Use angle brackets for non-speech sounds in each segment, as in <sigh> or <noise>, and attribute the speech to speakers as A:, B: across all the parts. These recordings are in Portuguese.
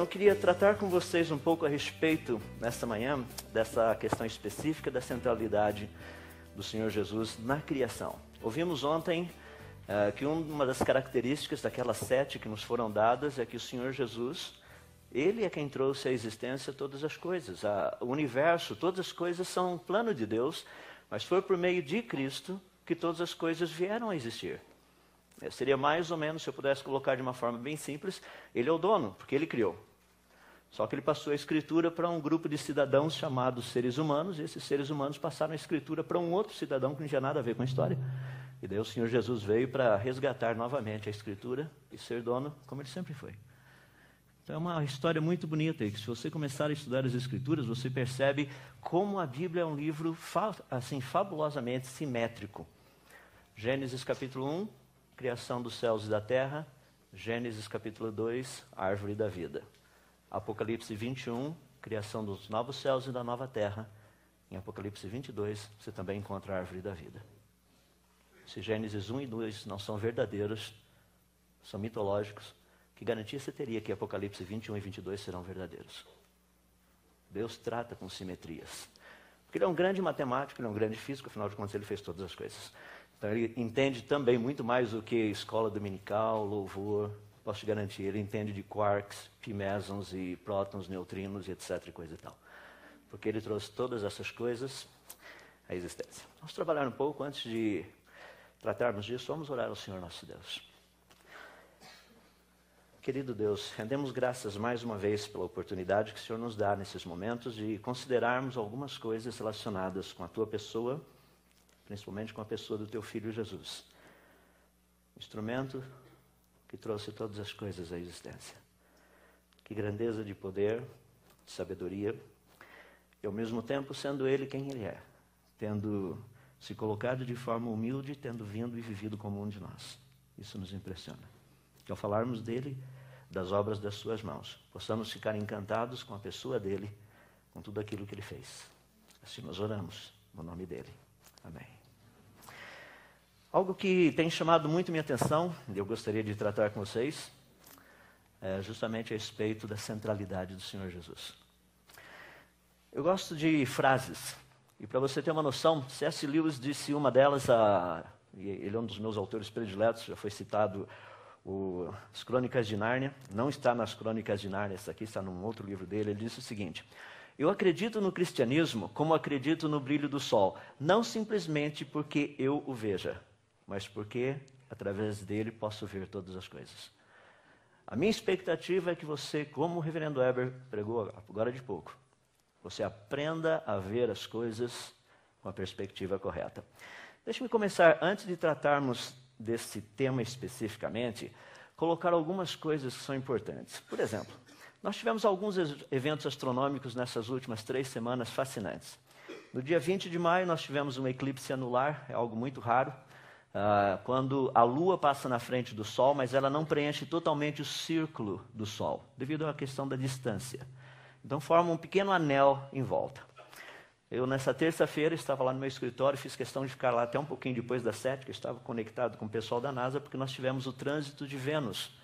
A: Então, eu queria tratar com vocês um pouco a respeito, nesta manhã, dessa questão específica da centralidade do Senhor Jesus na criação. Ouvimos ontem uh, que uma das características daquelas sete que nos foram dadas é que o Senhor Jesus, Ele é quem trouxe à existência todas as coisas. A, o universo, todas as coisas são um plano de Deus, mas foi por meio de Cristo que todas as coisas vieram a existir. É, seria mais ou menos, se eu pudesse colocar de uma forma bem simples, ele é o dono, porque ele criou. Só que ele passou a escritura para um grupo de cidadãos chamados seres humanos, e esses seres humanos passaram a escritura para um outro cidadão que não tinha nada a ver com a história. E daí o Senhor Jesus veio para resgatar novamente a escritura e ser dono como ele sempre foi. Então é uma história muito bonita e que se você começar a estudar as escrituras, você percebe como a Bíblia é um livro assim fabulosamente simétrico. Gênesis capítulo 1, criação dos céus e da terra. Gênesis capítulo 2, árvore da vida. Apocalipse 21, criação dos novos céus e da nova terra. Em Apocalipse 22, você também encontra a árvore da vida. Se Gênesis 1 e 2 não são verdadeiros, são mitológicos, que garantia você teria que Apocalipse 21 e 22 serão verdadeiros? Deus trata com simetrias. Porque ele é um grande matemático, ele é um grande físico, afinal de contas ele fez todas as coisas. Então ele entende também muito mais do que escola dominical, louvor. Posso te garantir, ele entende de quarks, mesons e prótons, neutrinos e etc coisa e tal. Porque ele trouxe todas essas coisas à existência. Vamos trabalhar um pouco antes de tratarmos disso. Vamos orar ao Senhor nosso Deus. Querido Deus, rendemos graças mais uma vez pela oportunidade que o Senhor nos dá nesses momentos de considerarmos algumas coisas relacionadas com a tua pessoa principalmente com a pessoa do teu filho Jesus. Instrumento que trouxe todas as coisas à existência. Que grandeza de poder, de sabedoria, e ao mesmo tempo sendo ele quem ele é, tendo se colocado de forma humilde, tendo vindo e vivido como um de nós. Isso nos impressiona. Que ao falarmos dele, das obras das suas mãos, possamos ficar encantados com a pessoa dele, com tudo aquilo que ele fez. Assim nós oramos, no nome dele. Amém. Algo que tem chamado muito minha atenção, e eu gostaria de tratar com vocês, é justamente a respeito da centralidade do Senhor Jesus. Eu gosto de frases, e para você ter uma noção, C.S. Lewis disse uma delas, a, ele é um dos meus autores prediletos, já foi citado o, as Crônicas de Nárnia, não está nas Crônicas de Nárnia, essa aqui está num outro livro dele, ele disse o seguinte: Eu acredito no cristianismo como acredito no brilho do sol, não simplesmente porque eu o veja, mas porque através dele posso ver todas as coisas. A minha expectativa é que você, como o reverendo Weber pregou agora de pouco, você aprenda a ver as coisas com a perspectiva correta. Deixe-me começar, antes de tratarmos desse tema especificamente, colocar algumas coisas que são importantes. Por exemplo, nós tivemos alguns eventos astronômicos nessas últimas três semanas fascinantes. No dia 20 de maio, nós tivemos um eclipse anular, é algo muito raro. Uh, quando a Lua passa na frente do Sol, mas ela não preenche totalmente o círculo do Sol, devido à questão da distância. Então forma um pequeno anel em volta. Eu, nessa terça-feira, estava lá no meu escritório, fiz questão de ficar lá até um pouquinho depois das sete, que estava conectado com o pessoal da NASA, porque nós tivemos o trânsito de Vênus.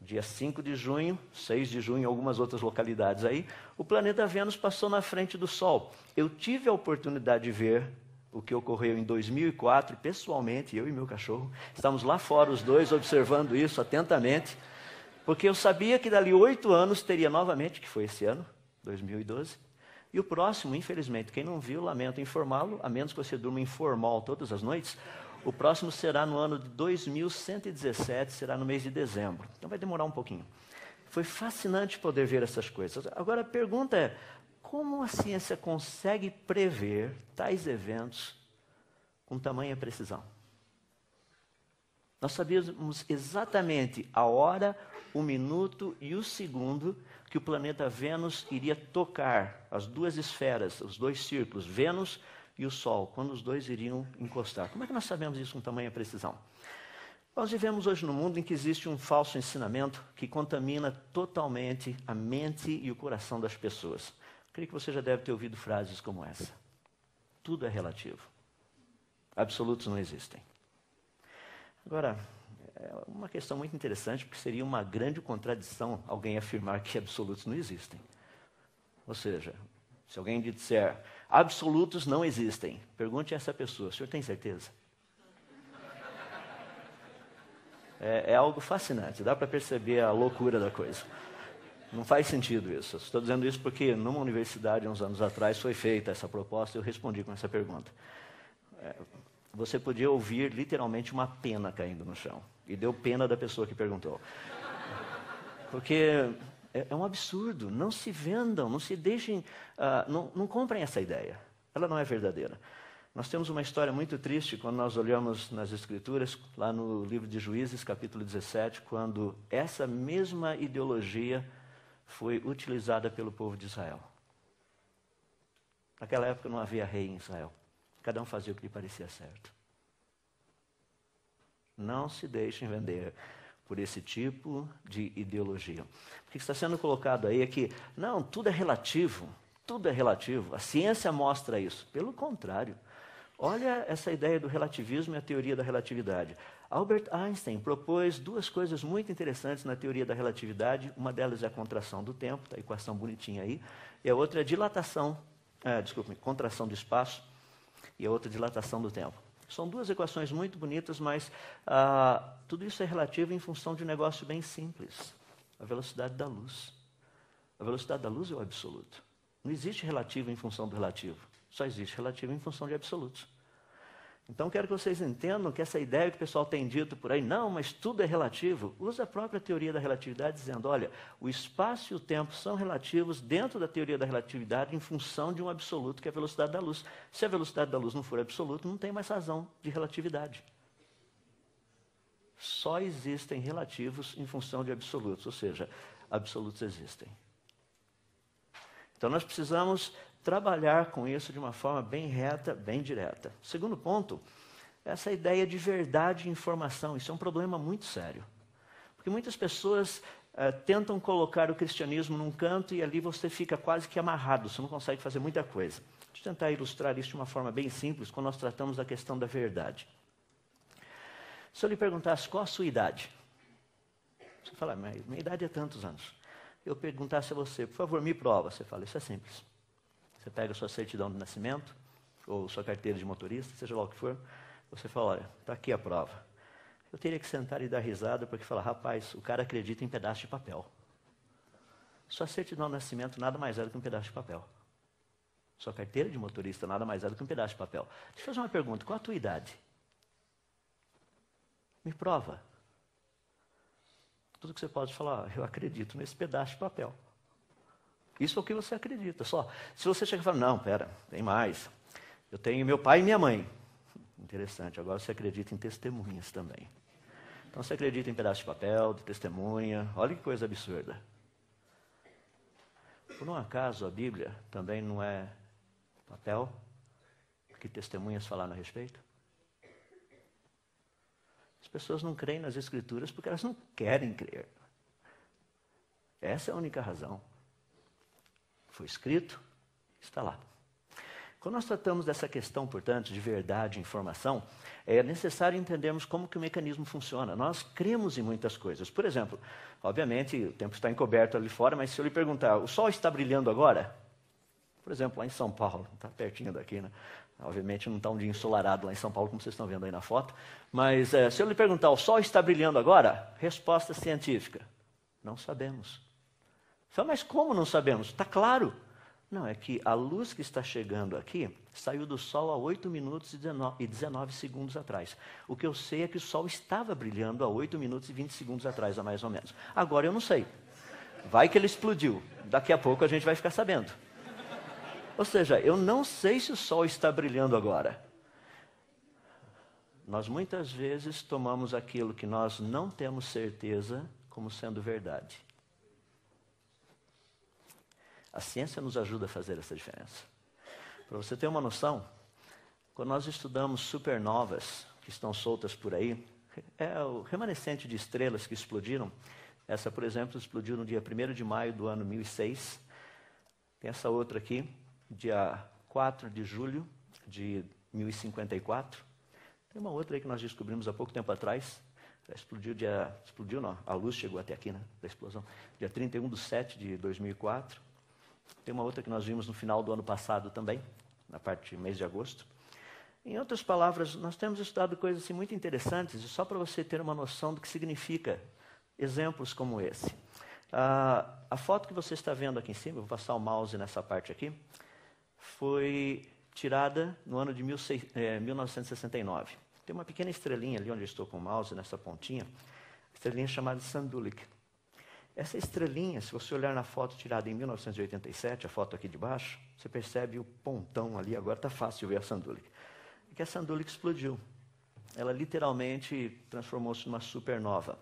A: Dia 5 de junho, 6 de junho, algumas outras localidades aí, o planeta Vênus passou na frente do Sol. Eu tive a oportunidade de ver o que ocorreu em 2004, pessoalmente, eu e meu cachorro. Estávamos lá fora, os dois, observando isso atentamente, porque eu sabia que dali oito anos teria novamente, que foi esse ano, 2012. E o próximo, infelizmente, quem não viu, lamento informá-lo, a menos que você durma informal todas as noites, o próximo será no ano de 2117, será no mês de dezembro. Então vai demorar um pouquinho. Foi fascinante poder ver essas coisas. Agora a pergunta é: como a ciência consegue prever tais eventos com tamanha precisão? Nós sabíamos exatamente a hora, o minuto e o segundo que o planeta Vênus iria tocar as duas esferas, os dois círculos, Vênus e o Sol, quando os dois iriam encostar. Como é que nós sabemos isso com tamanha precisão? Nós vivemos hoje num mundo em que existe um falso ensinamento que contamina totalmente a mente e o coração das pessoas. Creio que você já deve ter ouvido frases como essa. Tudo é relativo. Absolutos não existem. Agora, é uma questão muito interessante, porque seria uma grande contradição alguém afirmar que absolutos não existem. Ou seja, se alguém disser absolutos não existem, pergunte a essa pessoa: o senhor tem certeza? É, é algo fascinante, dá para perceber a loucura da coisa. Não faz sentido isso. Estou dizendo isso porque numa universidade, uns anos atrás, foi feita essa proposta e eu respondi com essa pergunta. É, você podia ouvir literalmente uma pena caindo no chão. E deu pena da pessoa que perguntou. Porque é, é um absurdo. Não se vendam, não se deixem, uh, não, não comprem essa ideia. Ela não é verdadeira. Nós temos uma história muito triste quando nós olhamos nas Escrituras, lá no livro de Juízes, capítulo 17, quando essa mesma ideologia foi utilizada pelo povo de Israel. Naquela época não havia rei em Israel. Cada um fazia o que lhe parecia certo. Não se deixem vender por esse tipo de ideologia. O que está sendo colocado aí é que, não, tudo é relativo, tudo é relativo. A ciência mostra isso. Pelo contrário, olha essa ideia do relativismo e a teoria da relatividade. Albert Einstein propôs duas coisas muito interessantes na teoria da relatividade. Uma delas é a contração do tempo, tá a equação bonitinha aí, e a outra é a dilatação, é, desculpe, contração do espaço e a outra dilatação do tempo. São duas equações muito bonitas, mas ah, tudo isso é relativo em função de um negócio bem simples: a velocidade da luz. A velocidade da luz é o absoluto. Não existe relativo em função do relativo, só existe relativo em função de absolutos. Então quero que vocês entendam que essa ideia que o pessoal tem dito por aí, não, mas tudo é relativo, usa a própria teoria da relatividade dizendo, olha, o espaço e o tempo são relativos dentro da teoria da relatividade em função de um absoluto, que é a velocidade da luz. Se a velocidade da luz não for absoluta, não tem mais razão de relatividade. Só existem relativos em função de absolutos, ou seja, absolutos existem. Então nós precisamos trabalhar com isso de uma forma bem reta, bem direta. Segundo ponto, essa ideia de verdade e informação. Isso é um problema muito sério. Porque muitas pessoas uh, tentam colocar o cristianismo num canto e ali você fica quase que amarrado, você não consegue fazer muita coisa. Deixa eu tentar ilustrar isso de uma forma bem simples quando nós tratamos da questão da verdade. Se eu lhe perguntasse qual a sua idade, você fala, minha, minha idade é tantos anos. Eu perguntasse a você, por favor, me prova. Você fala, isso é simples. Você pega sua certidão de nascimento, ou sua carteira de motorista, seja lá o que for, você fala, olha, está aqui a prova. Eu teria que sentar e dar risada, porque falar, rapaz, o cara acredita em pedaço de papel. Sua certidão de nascimento nada mais é do que um pedaço de papel. Sua carteira de motorista nada mais é do que um pedaço de papel. Deixa eu fazer uma pergunta, qual a tua idade? Me prova. Tudo que você pode falar, eu acredito nesse pedaço de papel. Isso é o que você acredita. Só se você chega e fala, não, pera, tem mais. Eu tenho meu pai e minha mãe. Interessante, agora você acredita em testemunhas também. Então você acredita em pedaço de papel, de testemunha. Olha que coisa absurda. Por um acaso a Bíblia também não é papel que testemunhas falaram a respeito? As pessoas não creem nas Escrituras porque elas não querem crer. Essa é a única razão. Foi escrito, está lá. Quando nós tratamos dessa questão, portanto, de verdade e informação, é necessário entendermos como que o mecanismo funciona. Nós cremos em muitas coisas. Por exemplo, obviamente, o tempo está encoberto ali fora, mas se eu lhe perguntar, o sol está brilhando agora? Por exemplo, lá em São Paulo, está pertinho daqui, né? Obviamente não está um dia ensolarado lá em São Paulo, como vocês estão vendo aí na foto. Mas é, se eu lhe perguntar, o sol está brilhando agora? Resposta científica: não sabemos. Fala, mas como não sabemos? Está claro. Não, é que a luz que está chegando aqui saiu do Sol há 8 minutos e 19 segundos atrás. O que eu sei é que o Sol estava brilhando há 8 minutos e 20 segundos atrás, a mais ou menos. Agora eu não sei. Vai que ele explodiu. Daqui a pouco a gente vai ficar sabendo. Ou seja, eu não sei se o Sol está brilhando agora. Nós muitas vezes tomamos aquilo que nós não temos certeza como sendo verdade. A ciência nos ajuda a fazer essa diferença. Para você ter uma noção, quando nós estudamos supernovas que estão soltas por aí, é o remanescente de estrelas que explodiram. Essa, por exemplo, explodiu no dia 1 de maio do ano 1006. Tem essa outra aqui, dia 4 de julho de 1054. Tem uma outra aí que nós descobrimos há pouco tempo atrás, explodiu dia. Explodiu não, a luz chegou até aqui, né? Da explosão. Dia 31 de 7 de 2004. Tem uma outra que nós vimos no final do ano passado também, na parte mês de agosto. Em outras palavras, nós temos estudado coisas assim, muito interessantes, e só para você ter uma noção do que significa exemplos como esse. Ah, a foto que você está vendo aqui em cima, vou passar o mouse nessa parte aqui, foi tirada no ano de 1969. Eh, Tem uma pequena estrelinha ali onde eu estou com o mouse, nessa pontinha, estrelinha chamada Sandulik. Essa estrelinha, se você olhar na foto tirada em 1987, a foto aqui de baixo, você percebe o pontão ali, agora está fácil ver a Sandulik. É que a Sandulik explodiu. Ela literalmente transformou-se numa supernova.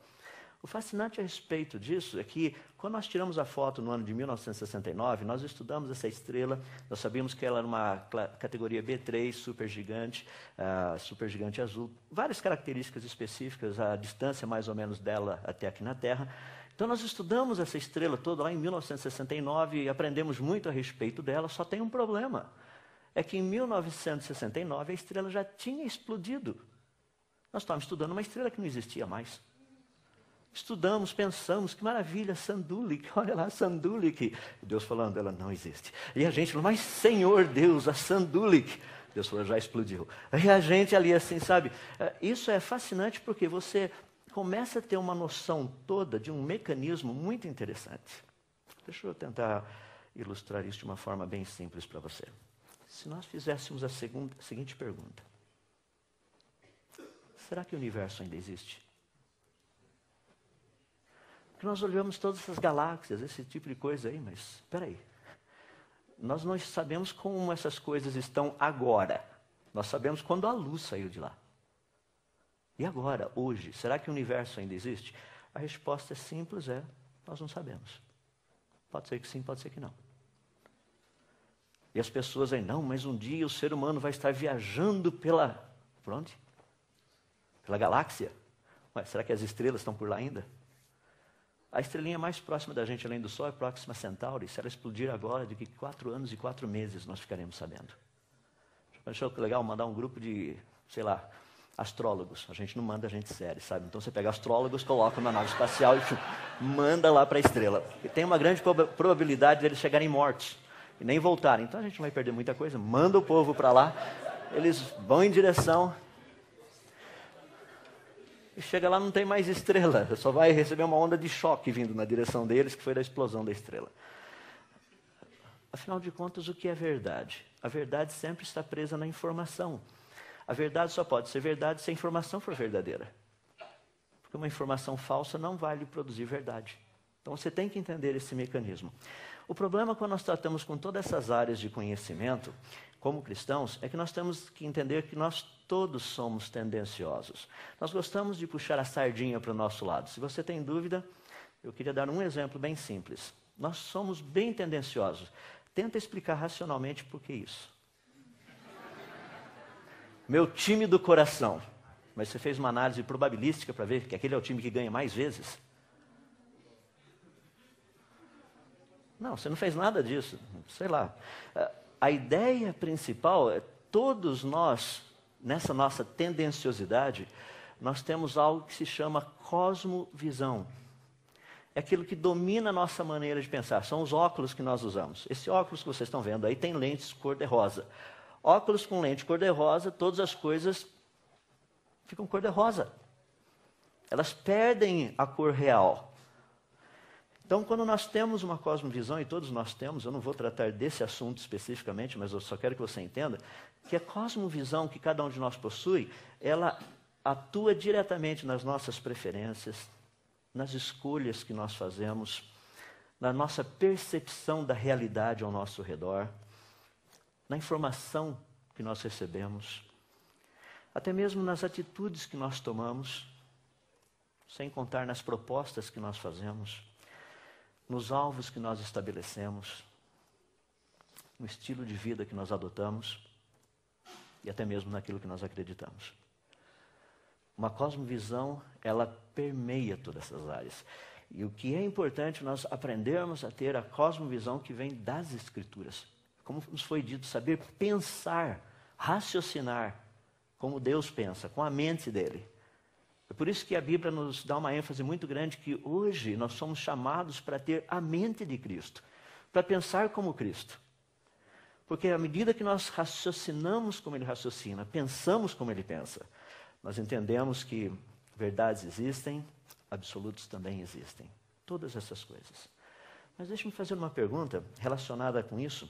A: O fascinante a respeito disso é que, quando nós tiramos a foto no ano de 1969, nós estudamos essa estrela, nós sabíamos que ela era uma categoria B3, supergigante, uh, supergigante azul, várias características específicas, a distância mais ou menos dela até aqui na Terra. Então, nós estudamos essa estrela toda lá em 1969 e aprendemos muito a respeito dela, só tem um problema. É que em 1969 a estrela já tinha explodido. Nós estávamos estudando uma estrela que não existia mais. Estudamos, pensamos, que maravilha, Sandulik, <laughs> olha lá, Sandulik. Deus falando, ela não existe. E a gente falou, mas Senhor Deus, a Sandulik. Deus falou, já explodiu. E a gente ali assim, sabe? É, isso é fascinante porque você começa a ter uma noção toda de um mecanismo muito interessante. Deixa eu tentar ilustrar isso de uma forma bem simples para você. Se nós fizéssemos a, segunda, a seguinte pergunta: Será que o universo ainda existe? Porque nós olhamos todas essas galáxias, esse tipo de coisa aí, mas espera aí. Nós não sabemos como essas coisas estão agora. Nós sabemos quando a luz saiu de lá. E agora, hoje, será que o universo ainda existe? A resposta é simples, é, nós não sabemos. Pode ser que sim, pode ser que não. E as pessoas aí, não, mas um dia o ser humano vai estar viajando pela. Por onde? Pela galáxia. Ué, será que as estrelas estão por lá ainda? A estrelinha mais próxima da gente, além do Sol, é Próxima Centauri. Se ela explodir agora, de que quatro anos e quatro meses nós ficaremos sabendo. Achou que legal mandar um grupo de, sei lá, astrólogos. A gente não manda gente séria, sabe? Então você pega astrólogos, coloca na nave espacial e manda lá para a estrela. E tem uma grande probabilidade deles chegarem mortos e nem voltarem. Então a gente não vai perder muita coisa. Manda o povo para lá, eles vão em direção e chega lá não tem mais estrela, só vai receber uma onda de choque vindo na direção deles, que foi da explosão da estrela. Afinal de contas, o que é verdade? A verdade sempre está presa na informação. A verdade só pode ser verdade se a informação for verdadeira. Porque uma informação falsa não vai lhe produzir verdade. Então você tem que entender esse mecanismo. O problema quando nós tratamos com todas essas áreas de conhecimento, como cristãos, é que nós temos que entender que nós todos somos tendenciosos. Nós gostamos de puxar a sardinha para o nosso lado. Se você tem dúvida, eu queria dar um exemplo bem simples. Nós somos bem tendenciosos. Tenta explicar racionalmente por que isso. Meu time do coração. Mas você fez uma análise probabilística para ver que aquele é o time que ganha mais vezes? Não, você não fez nada disso. Sei lá. A ideia principal é todos nós nessa nossa tendenciosidade, nós temos algo que se chama cosmovisão. É aquilo que domina a nossa maneira de pensar. São os óculos que nós usamos. Esse óculos que vocês estão vendo aí tem lentes cor-de-rosa. Óculos com lente cor-de-rosa, todas as coisas ficam cor-de-rosa. Elas perdem a cor real. Então, quando nós temos uma cosmovisão, e todos nós temos, eu não vou tratar desse assunto especificamente, mas eu só quero que você entenda, que a cosmovisão que cada um de nós possui, ela atua diretamente nas nossas preferências, nas escolhas que nós fazemos, na nossa percepção da realidade ao nosso redor, na informação que nós recebemos, até mesmo nas atitudes que nós tomamos, sem contar nas propostas que nós fazemos nos alvos que nós estabelecemos, no estilo de vida que nós adotamos e até mesmo naquilo que nós acreditamos. Uma cosmovisão, ela permeia todas essas áreas. E o que é importante nós aprendermos a ter a cosmovisão que vem das Escrituras. Como nos foi dito, saber pensar, raciocinar como Deus pensa, com a mente dele. É por isso que a Bíblia nos dá uma ênfase muito grande que hoje nós somos chamados para ter a mente de Cristo, para pensar como Cristo. Porque à medida que nós raciocinamos como ele raciocina, pensamos como ele pensa, nós entendemos que verdades existem, absolutos também existem. Todas essas coisas. Mas deixe-me fazer uma pergunta relacionada com isso,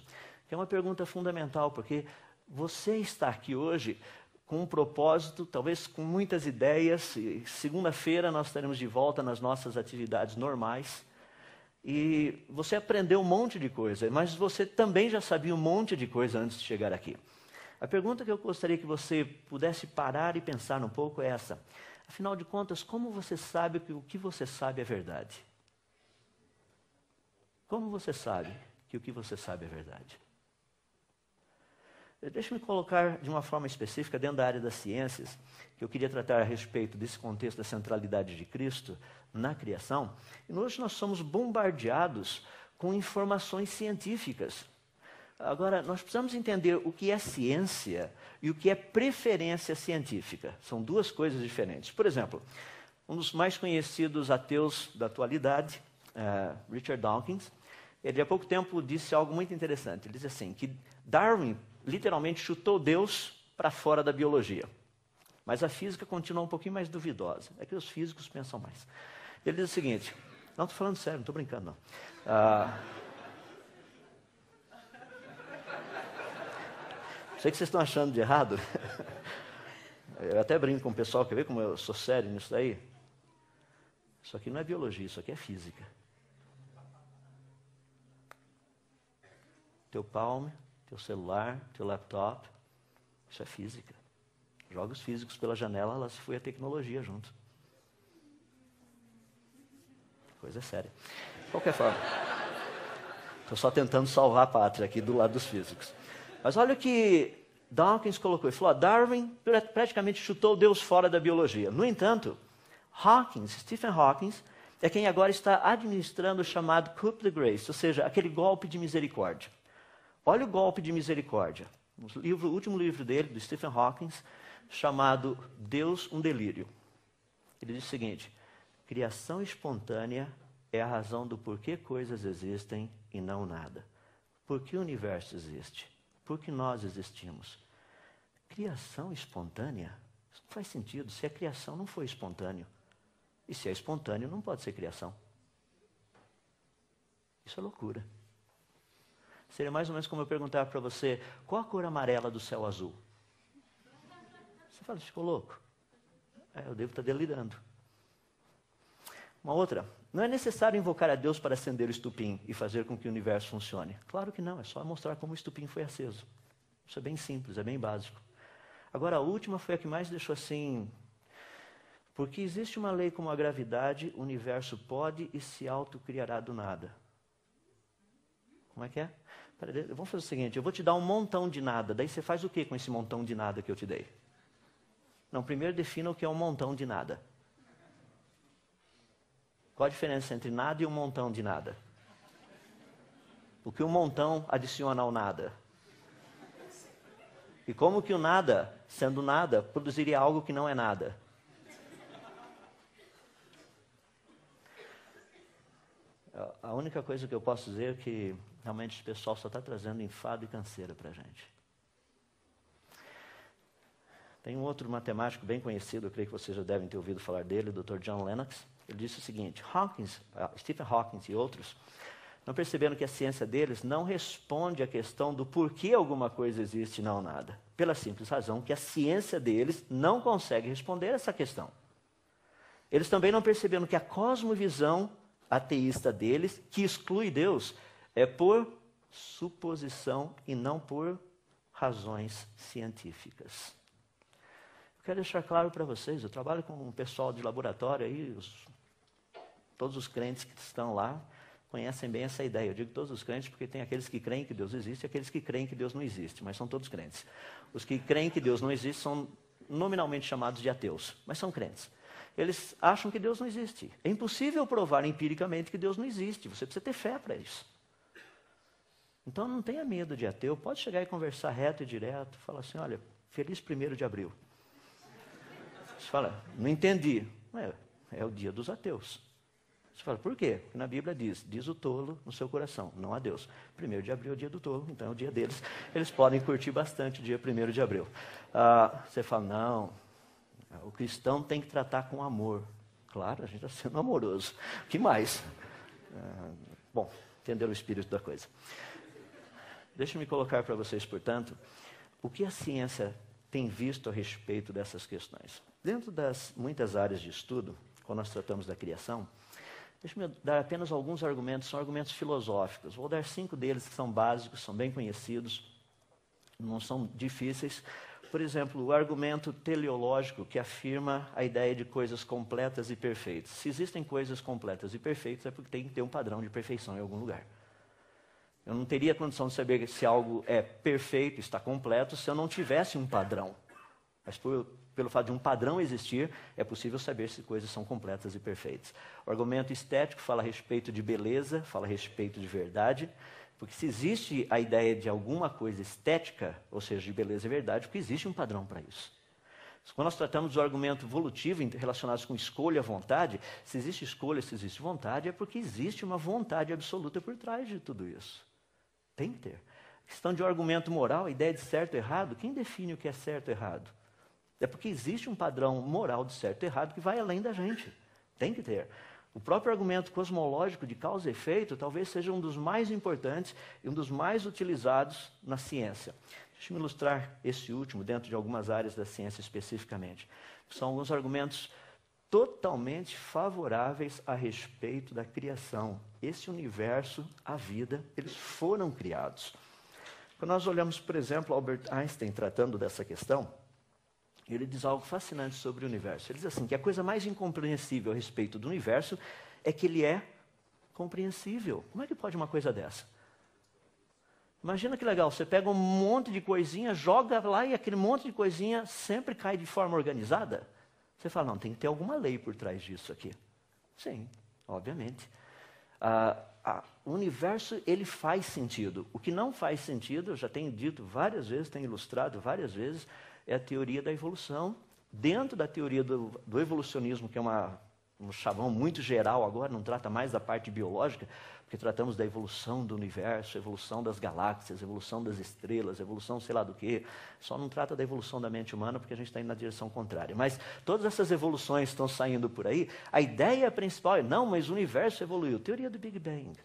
A: que é uma pergunta fundamental, porque você está aqui hoje com um propósito, talvez com muitas ideias. Segunda-feira nós estaremos de volta nas nossas atividades normais. E você aprendeu um monte de coisa, mas você também já sabia um monte de coisa antes de chegar aqui. A pergunta que eu gostaria que você pudesse parar e pensar um pouco é essa: afinal de contas, como você sabe que o que você sabe é verdade? Como você sabe que o que você sabe é verdade? Deixe-me colocar de uma forma específica, dentro da área das ciências, que eu queria tratar a respeito desse contexto da centralidade de Cristo na criação. E hoje nós somos bombardeados com informações científicas. Agora, nós precisamos entender o que é ciência e o que é preferência científica. São duas coisas diferentes. Por exemplo, um dos mais conhecidos ateus da atualidade, uh, Richard Dawkins, ele há pouco tempo disse algo muito interessante. Ele disse assim, que Darwin literalmente chutou Deus para fora da biologia. Mas a física continua um pouquinho mais duvidosa. É que os físicos pensam mais. Ele diz o seguinte: não estou falando sério, não estou brincando, não. Ah, sei que vocês estão achando de errado. <laughs> Eu até brinco com o pessoal, quer ver como eu sou sério nisso daí? Isso aqui não é biologia, isso aqui é física. Teu palme teu celular, teu laptop. Isso é física. Jogos físicos pela janela, lá se foi a tecnologia junto. Coisa séria. De qualquer forma. Estou só tentando salvar a pátria aqui do lado dos físicos. Mas olha o que Dawkins colocou. Ele falou: Darwin praticamente chutou Deus fora da biologia. No entanto, Hawkins, Stephen Hawking, é quem agora está administrando o chamado coup de grace, ou seja, aquele golpe de misericórdia. Olha o golpe de misericórdia. O, livro, o último livro dele, do Stephen Hawking, chamado Deus, um Delírio. Ele diz o seguinte: criação espontânea é a razão do porquê coisas existem e não nada. Por que o universo existe? Por que nós existimos? Criação espontânea? Isso não faz sentido. Se a criação não foi espontâneo. E se é espontâneo, não pode ser criação. Isso é loucura. Seria mais ou menos como eu perguntar para você: qual a cor amarela do céu azul? Você fala, ficou louco? É, eu devo estar delirando. Uma outra, não é necessário invocar a Deus para acender o estupim e fazer com que o universo funcione. Claro que não, é só mostrar como o estupim foi aceso. Isso é bem simples, é bem básico. Agora, a última foi a que mais deixou assim. Porque existe uma lei como a gravidade, o universo pode e se autocriará do nada. Como é que é? Peraí, vamos fazer o seguinte: eu vou te dar um montão de nada. Daí você faz o que com esse montão de nada que eu te dei? Não, primeiro defina o que é um montão de nada. Qual a diferença entre nada e um montão de nada? O que um montão adiciona ao nada? E como que o nada, sendo nada, produziria algo que não é nada? A única coisa que eu posso dizer é que realmente o pessoal só está trazendo enfado e canseira para a gente. Tem um outro matemático bem conhecido, eu creio que vocês já devem ter ouvido falar dele, o Dr. John Lennox. Ele disse o seguinte: Hawkins, uh, Stephen Hawking e outros não perceberam que a ciência deles não responde à questão do porquê alguma coisa existe e não nada. Pela simples razão que a ciência deles não consegue responder essa questão. Eles também não perceberam que a cosmovisão ateísta deles, que exclui Deus, é por suposição e não por razões científicas. Eu quero deixar claro para vocês, eu trabalho com um pessoal de laboratório aí, os, todos os crentes que estão lá conhecem bem essa ideia. Eu digo todos os crentes porque tem aqueles que creem que Deus existe e aqueles que creem que Deus não existe, mas são todos crentes. Os que creem que Deus não existe são nominalmente chamados de ateus, mas são crentes eles acham que Deus não existe. É impossível provar empiricamente que Deus não existe. Você precisa ter fé para isso. Então não tenha medo de ateu. Pode chegar e conversar reto e direto. Falar assim: olha, feliz primeiro de abril. Você fala, não entendi. É, é o dia dos ateus. Você fala, por quê? Porque na Bíblia diz, diz o tolo no seu coração, não a Deus. Primeiro de abril é o dia do tolo, então é o dia deles. Eles podem curtir bastante o dia primeiro de abril. Ah, você fala, não, o cristão tem que tratar com amor. Claro, a gente está sendo amoroso. Que mais? Ah, bom, entender o espírito da coisa. Deixa eu me colocar para vocês, portanto, o que a ciência tem visto a respeito dessas questões. Dentro das muitas áreas de estudo, quando nós tratamos da criação, Deixa-me dar apenas alguns argumentos, são argumentos filosóficos. Vou dar cinco deles que são básicos, são bem conhecidos, não são difíceis. Por exemplo, o argumento teleológico que afirma a ideia de coisas completas e perfeitas. Se existem coisas completas e perfeitas, é porque tem que ter um padrão de perfeição em algum lugar. Eu não teria condição de saber se algo é perfeito, está completo, se eu não tivesse um padrão. Mas por, pelo fato de um padrão existir, é possível saber se coisas são completas e perfeitas. O argumento estético fala a respeito de beleza, fala a respeito de verdade, porque se existe a ideia de alguma coisa estética, ou seja, de beleza e verdade, porque existe um padrão para isso. Quando nós tratamos do argumento evolutivo relacionado com escolha e vontade, se existe escolha, se existe vontade, é porque existe uma vontade absoluta por trás de tudo isso. Tem que ter. Questão de um argumento moral, a ideia de certo e errado, quem define o que é certo e errado? É porque existe um padrão moral de certo e errado que vai além da gente. Tem que ter. O próprio argumento cosmológico de causa e efeito talvez seja um dos mais importantes e um dos mais utilizados na ciência. Deixa eu ilustrar esse último dentro de algumas áreas da ciência especificamente. São alguns argumentos totalmente favoráveis a respeito da criação. Esse universo, a vida, eles foram criados. Quando nós olhamos, por exemplo, Albert Einstein tratando dessa questão, ele diz algo fascinante sobre o universo. Ele diz assim: que a coisa mais incompreensível a respeito do universo é que ele é compreensível. Como é que pode uma coisa dessa? Imagina que legal, você pega um monte de coisinha, joga lá e aquele monte de coisinha sempre cai de forma organizada. Você fala, não, tem que ter alguma lei por trás disso aqui. Sim, obviamente. Ah, ah, o universo, ele faz sentido. O que não faz sentido, eu já tenho dito várias vezes, tenho ilustrado várias vezes, é a teoria da evolução. Dentro da teoria do, do evolucionismo, que é uma, um chavão muito geral agora, não trata mais da parte biológica, porque tratamos da evolução do universo, evolução das galáxias, evolução das estrelas, evolução sei lá do que. Só não trata da evolução da mente humana, porque a gente está indo na direção contrária. Mas todas essas evoluções estão saindo por aí. A ideia principal é, não, mas o universo evoluiu. Teoria do Big Bang.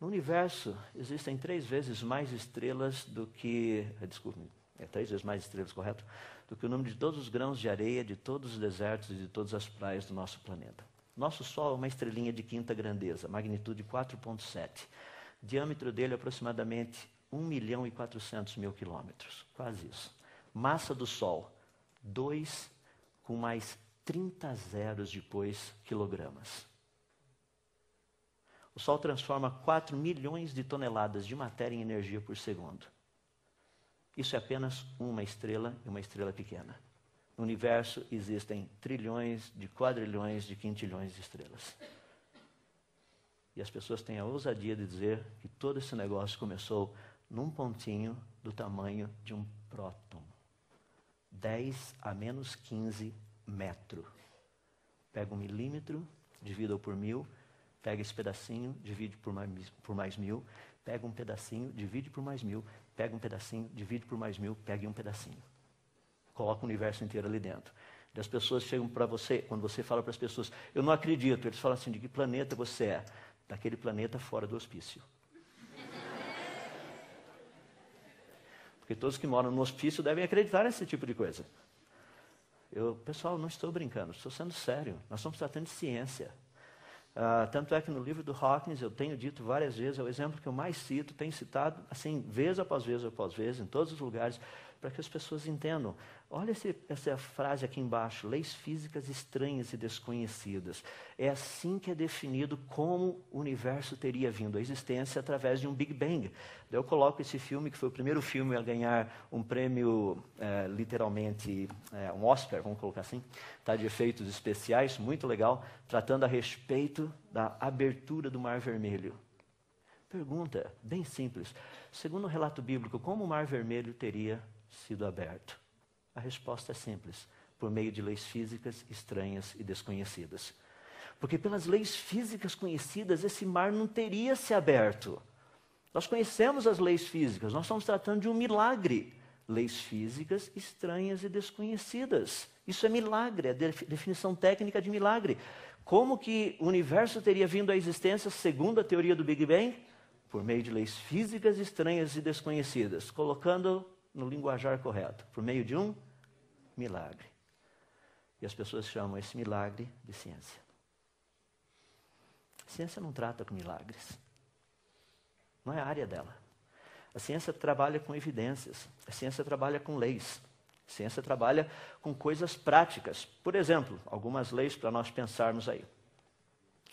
A: No universo existem três vezes mais estrelas do que. Desculpe, é três vezes mais estrelas, correto? Do que o número de todos os grãos de areia, de todos os desertos e de todas as praias do nosso planeta. Nosso Sol é uma estrelinha de quinta grandeza, magnitude 4,7. Diâmetro dele é aproximadamente 1 milhão e 400 mil quilômetros, quase isso. Massa do Sol, 2 com mais 30 zeros depois quilogramas. O Sol transforma 4 milhões de toneladas de matéria em energia por segundo. Isso é apenas uma estrela e uma estrela pequena. No universo existem trilhões de quadrilhões de quintilhões de estrelas. E as pessoas têm a ousadia de dizer que todo esse negócio começou num pontinho do tamanho de um próton. 10 a menos 15 metro. Pega um milímetro, divida por mil, pega esse pedacinho, divide por mais, por mais mil, pega um pedacinho, divide por mais mil, pega um pedacinho, divide por mais mil, pegue um pedacinho. Coloca o universo inteiro ali dentro. E as pessoas chegam para você, quando você fala para as pessoas, eu não acredito, eles falam assim, de que planeta você é? Daquele planeta fora do hospício. Porque todos que moram no hospício devem acreditar nesse tipo de coisa. Eu, pessoal, não estou brincando, estou sendo sério. Nós estamos tratando de ciência. Uh, tanto é que no livro do Hawkins, eu tenho dito várias vezes, é o exemplo que eu mais cito, tenho citado, assim, vez após vez após vez, em todos os lugares, para que as pessoas entendam. Olha esse, essa frase aqui embaixo: leis físicas estranhas e desconhecidas. É assim que é definido como o universo teria vindo à existência através de um Big Bang. Eu coloco esse filme, que foi o primeiro filme a ganhar um prêmio, é, literalmente, é, um Oscar, vamos colocar assim, tá, de efeitos especiais, muito legal, tratando a respeito da abertura do Mar Vermelho. Pergunta, bem simples. Segundo o relato bíblico, como o Mar Vermelho teria sido aberto? A resposta é simples: por meio de leis físicas estranhas e desconhecidas. Porque pelas leis físicas conhecidas, esse mar não teria se aberto. Nós conhecemos as leis físicas, nós estamos tratando de um milagre. Leis físicas estranhas e desconhecidas. Isso é milagre, é a definição técnica de milagre. Como que o universo teria vindo à existência segundo a teoria do Big Bang? Por meio de leis físicas estranhas e desconhecidas, colocando no linguajar correto, por meio de um milagre. E as pessoas chamam esse milagre de ciência. Ciência não trata com milagres. Não é a área dela. A ciência trabalha com evidências, a ciência trabalha com leis. A ciência trabalha com coisas práticas. Por exemplo, algumas leis para nós pensarmos aí.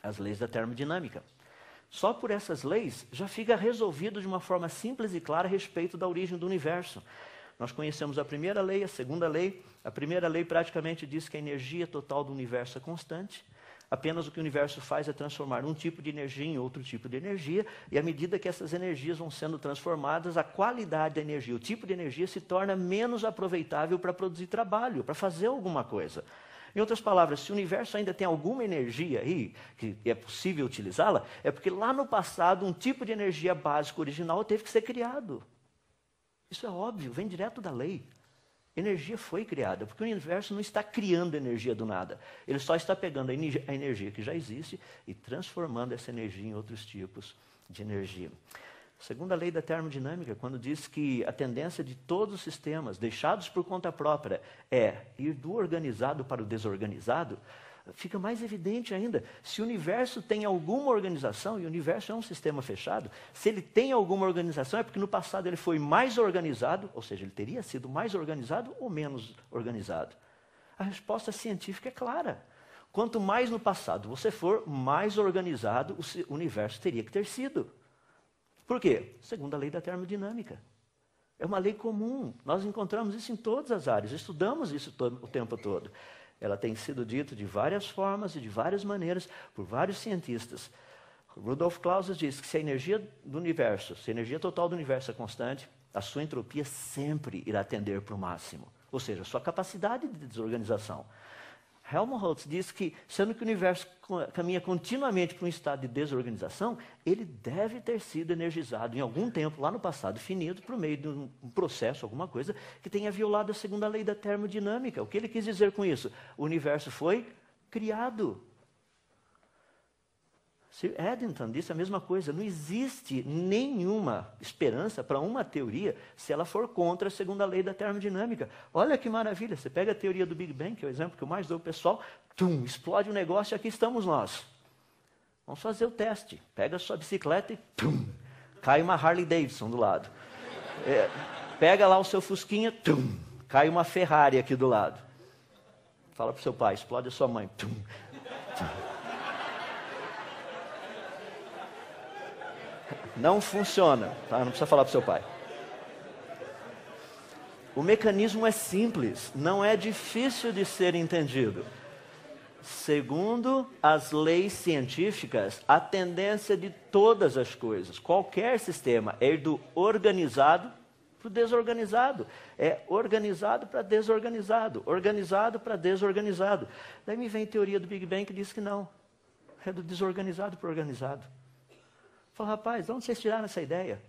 A: As leis da termodinâmica. Só por essas leis já fica resolvido de uma forma simples e clara a respeito da origem do universo. Nós conhecemos a primeira lei, a segunda lei. A primeira lei praticamente diz que a energia total do universo é constante. Apenas o que o universo faz é transformar um tipo de energia em outro tipo de energia, e à medida que essas energias vão sendo transformadas, a qualidade da energia, o tipo de energia se torna menos aproveitável para produzir trabalho, para fazer alguma coisa. Em outras palavras, se o universo ainda tem alguma energia aí, que é possível utilizá-la, é porque lá no passado um tipo de energia básica original teve que ser criado. Isso é óbvio, vem direto da lei. Energia foi criada, porque o universo não está criando energia do nada. Ele só está pegando a energia que já existe e transformando essa energia em outros tipos de energia. Segundo a lei da termodinâmica, quando diz que a tendência de todos os sistemas deixados por conta própria é ir do organizado para o desorganizado, fica mais evidente ainda. Se o universo tem alguma organização, e o universo é um sistema fechado, se ele tem alguma organização, é porque no passado ele foi mais organizado, ou seja, ele teria sido mais organizado ou menos organizado. A resposta científica é clara. Quanto mais no passado você for, mais organizado o universo teria que ter sido. Por quê? Segundo a lei da termodinâmica. É uma lei comum. Nós encontramos isso em todas as áreas, estudamos isso o tempo todo. Ela tem sido dita de várias formas e de várias maneiras por vários cientistas. Rudolf Clausius diz que se a energia do universo, se a energia total do universo é constante, a sua entropia sempre irá tender para o máximo. Ou seja, a sua capacidade de desorganização. Helmholtz diz que, sendo que o universo caminha continuamente para um estado de desorganização, ele deve ter sido energizado em algum tempo, lá no passado finito, por meio de um processo, alguma coisa, que tenha violado a segunda lei da termodinâmica. O que ele quis dizer com isso? O universo foi criado. Sir Eddington disse a mesma coisa. Não existe nenhuma esperança para uma teoria se ela for contra a segunda lei da termodinâmica. Olha que maravilha. Você pega a teoria do Big Bang, que é o exemplo que eu mais dou pessoal, tum, explode o um negócio e aqui estamos nós. Vamos fazer o teste. Pega a sua bicicleta e tum, cai uma Harley Davidson do lado. É, pega lá o seu Fusquinha, tum, cai uma Ferrari aqui do lado. Fala para o seu pai, explode a sua mãe. Tum. Não funciona, tá? Não precisa falar para seu pai. O mecanismo é simples, não é difícil de ser entendido. Segundo as leis científicas, a tendência de todas as coisas, qualquer sistema, é ir do organizado para o desorganizado. É organizado para desorganizado, organizado para desorganizado. Daí me vem a teoria do Big Bang que diz que não. É do desorganizado para o organizado. Falei, rapaz, de onde vocês tiraram essa ideia?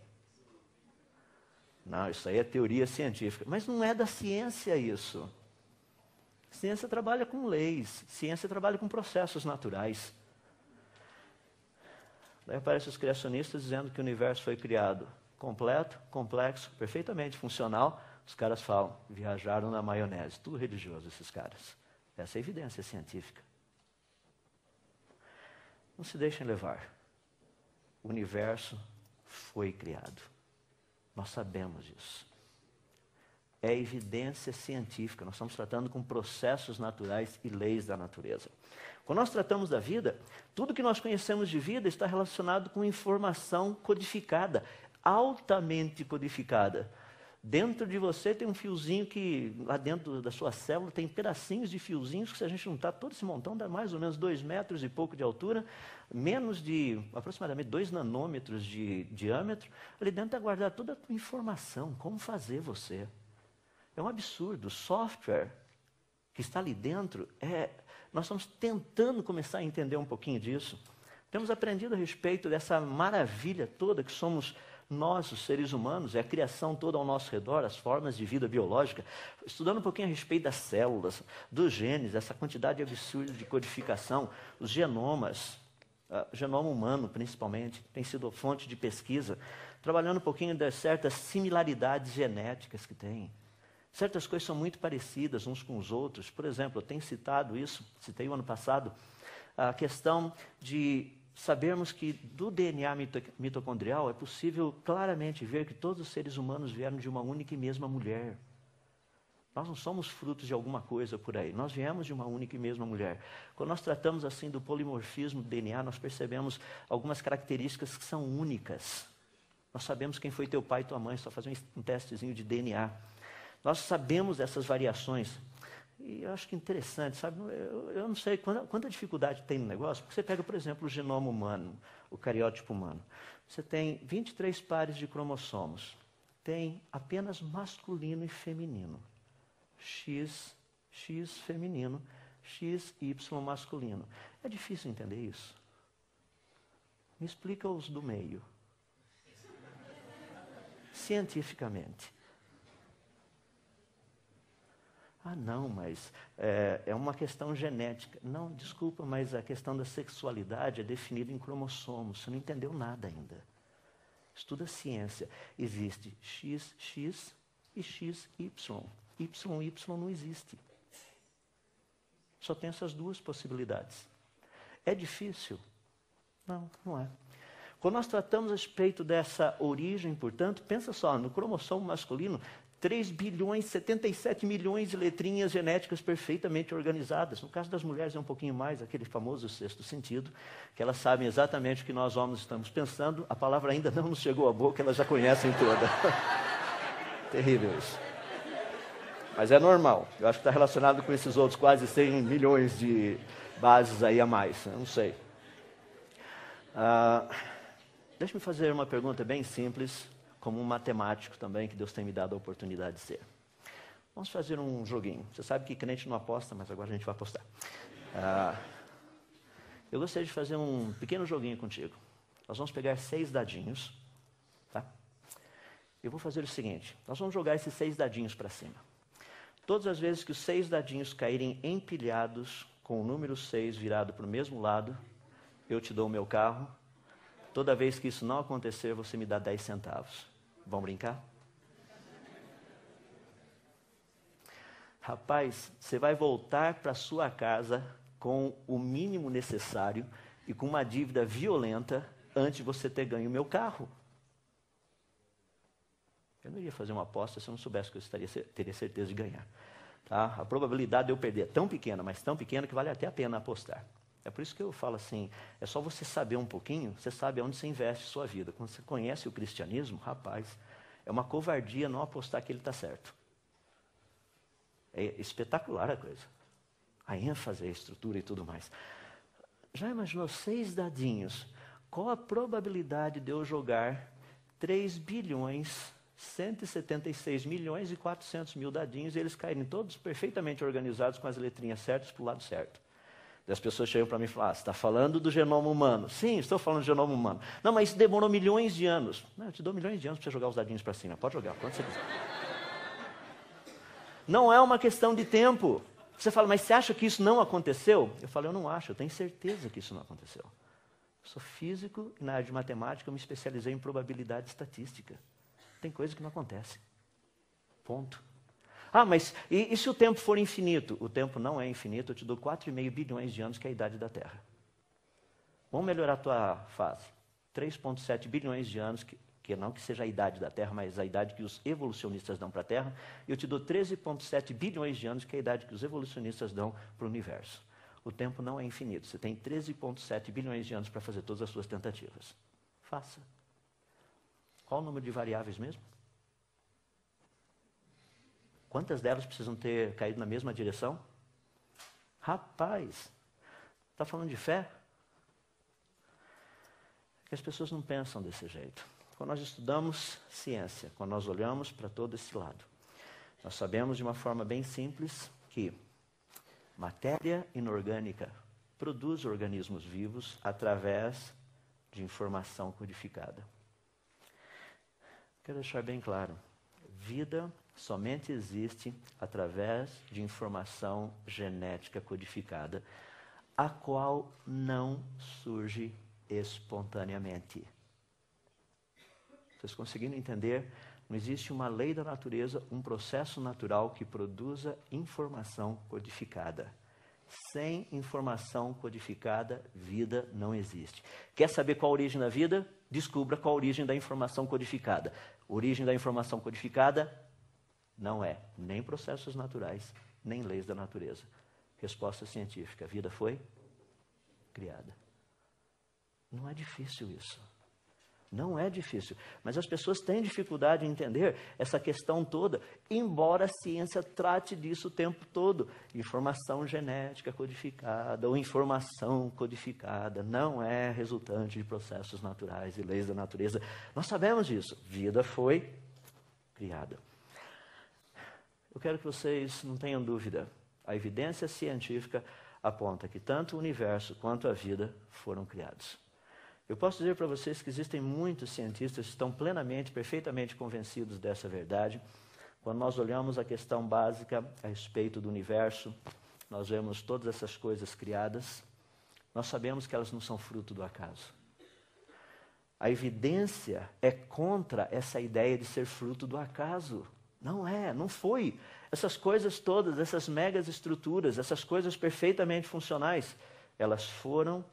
A: Não, isso aí é teoria científica. Mas não é da ciência isso. Ciência trabalha com leis, ciência trabalha com processos naturais. Daí aparecem os criacionistas dizendo que o universo foi criado completo, complexo, perfeitamente funcional. Os caras falam, viajaram na maionese. Tudo religioso, esses caras. Essa é a evidência científica. Não se deixem levar o universo foi criado. Nós sabemos disso. É evidência científica, nós estamos tratando com processos naturais e leis da natureza. Quando nós tratamos da vida, tudo que nós conhecemos de vida está relacionado com informação codificada, altamente codificada. Dentro de você tem um fiozinho que, lá dentro da sua célula, tem pedacinhos de fiozinhos que, se a gente juntar todo esse montão, dá mais ou menos dois metros e pouco de altura, menos de aproximadamente dois nanômetros de diâmetro. Ali dentro está guardada toda a tua informação, como fazer você. É um absurdo. Software que está ali dentro, é, nós estamos tentando começar a entender um pouquinho disso. Temos aprendido a respeito dessa maravilha toda que somos nós, os seres humanos, é a criação toda ao nosso redor, as formas de vida biológica, estudando um pouquinho a respeito das células, dos genes, essa quantidade absurda de codificação, os genomas, uh, genoma humano principalmente, tem sido fonte de pesquisa, trabalhando um pouquinho das certas similaridades genéticas que tem. Certas coisas são muito parecidas uns com os outros. Por exemplo, eu tenho citado isso, citei o ano passado, a questão de sabermos que do DNA mitocondrial é possível claramente ver que todos os seres humanos vieram de uma única e mesma mulher. Nós não somos frutos de alguma coisa por aí, nós viemos de uma única e mesma mulher. Quando nós tratamos assim do polimorfismo do DNA, nós percebemos algumas características que são únicas. Nós sabemos quem foi teu pai e tua mãe, só fazer um testezinho de DNA. Nós sabemos dessas variações. E eu acho que interessante, sabe? Eu, eu não sei quanta, quanta, dificuldade tem no negócio, porque você pega, por exemplo, o genoma humano, o cariótipo humano. Você tem 23 pares de cromossomos. Tem apenas masculino e feminino. X, X feminino, X, Y masculino. É difícil entender isso. Me explica os do meio. Cientificamente. Ah, não, mas é, é, uma questão genética. Não, desculpa, mas a questão da sexualidade é definida em cromossomos. Você não entendeu nada ainda. Estuda ciência. Existe XX e XY. YY não existe. Só tem essas duas possibilidades. É difícil? Não, não é. Quando nós tratamos a respeito dessa origem, portanto, pensa só, no cromossomo masculino 3 bilhões, 77 milhões de letrinhas genéticas perfeitamente organizadas. No caso das mulheres é um pouquinho mais, aquele famoso sexto sentido, que elas sabem exatamente o que nós homens estamos pensando, a palavra ainda não nos chegou à boca, elas já conhecem toda. <laughs> Terrível isso. Mas é normal, eu acho que está relacionado com esses outros quase 100 milhões de bases aí a mais, eu não sei. Uh, Deixa-me fazer uma pergunta bem simples, como um matemático também, que Deus tem me dado a oportunidade de ser. Vamos fazer um joguinho. Você sabe que crente não aposta, mas agora a gente vai apostar. Ah, eu gostaria de fazer um pequeno joguinho contigo. Nós vamos pegar seis dadinhos, tá? Eu vou fazer o seguinte: nós vamos jogar esses seis dadinhos para cima. Todas as vezes que os seis dadinhos caírem empilhados com o número seis virado para o mesmo lado, eu te dou o meu carro. Toda vez que isso não acontecer, você me dá 10 centavos. Vão brincar? Rapaz, você vai voltar para sua casa com o mínimo necessário e com uma dívida violenta antes de você ter ganho o meu carro. Eu não iria fazer uma aposta se eu não soubesse que eu estaria, teria certeza de ganhar. Tá? A probabilidade de eu perder é tão pequena, mas tão pequena que vale até a pena apostar. É por isso que eu falo assim: é só você saber um pouquinho, você sabe aonde você investe sua vida. Quando você conhece o cristianismo, rapaz, é uma covardia não apostar que ele está certo. É espetacular a coisa. A ênfase, a estrutura e tudo mais. Já imaginou seis dadinhos? Qual a probabilidade de eu jogar 3 bilhões, 176 milhões e 400 mil dadinhos e eles caírem todos perfeitamente organizados com as letrinhas certas para o lado certo? As pessoas chegam para mim e falam: ah, você está falando do genoma humano. Sim, estou falando do genoma humano. Não, mas isso demorou milhões de anos. Não, eu te dou milhões de anos para você jogar os dadinhos para cima. Pode jogar, quando você quiser. Não é uma questão de tempo. Você fala, mas você acha que isso não aconteceu? Eu falo, eu não acho, eu tenho certeza que isso não aconteceu. Eu sou físico e na área de matemática eu me especializei em probabilidade estatística. Tem coisa que não acontece. Ponto. Ah, mas e, e se o tempo for infinito? O tempo não é infinito, eu te dou 4,5 bilhões de anos, que é a idade da Terra. Vamos melhorar a tua fase. 3,7 bilhões de anos, que, que não que seja a idade da Terra, mas a idade que os evolucionistas dão para a Terra. Eu te dou 13,7 bilhões de anos, que é a idade que os evolucionistas dão para o universo. O tempo não é infinito. Você tem 13,7 bilhões de anos para fazer todas as suas tentativas. Faça. Qual o número de variáveis mesmo? Quantas delas precisam ter caído na mesma direção? Rapaz, está falando de fé? É que as pessoas não pensam desse jeito. Quando nós estudamos ciência, quando nós olhamos para todo esse lado, nós sabemos de uma forma bem simples que Matéria inorgânica produz organismos vivos através de informação codificada. Quero deixar bem claro: vida somente existe através de informação genética codificada, a qual não surge espontaneamente. Vocês conseguindo entender? Não existe uma lei da natureza, um processo natural que produza informação codificada. Sem informação codificada, vida não existe. Quer saber qual a origem da vida? Descubra qual a origem da informação codificada. Origem da informação codificada não é nem processos naturais, nem leis da natureza. Resposta científica: a vida foi criada. Não é difícil isso. Não é difícil, mas as pessoas têm dificuldade em entender essa questão toda, embora a ciência trate disso o tempo todo. Informação genética codificada ou informação codificada não é resultante de processos naturais e leis da natureza. Nós sabemos disso. Vida foi criada. Eu quero que vocês não tenham dúvida. A evidência científica aponta que tanto o universo quanto a vida foram criados. Eu posso dizer para vocês que existem muitos cientistas que estão plenamente, perfeitamente convencidos dessa verdade. Quando nós olhamos a questão básica a respeito do universo, nós vemos todas essas coisas criadas, nós sabemos que elas não são fruto do acaso. A evidência é contra essa ideia de ser fruto do acaso. Não é, não foi. Essas coisas todas, essas megas estruturas, essas coisas perfeitamente funcionais, elas foram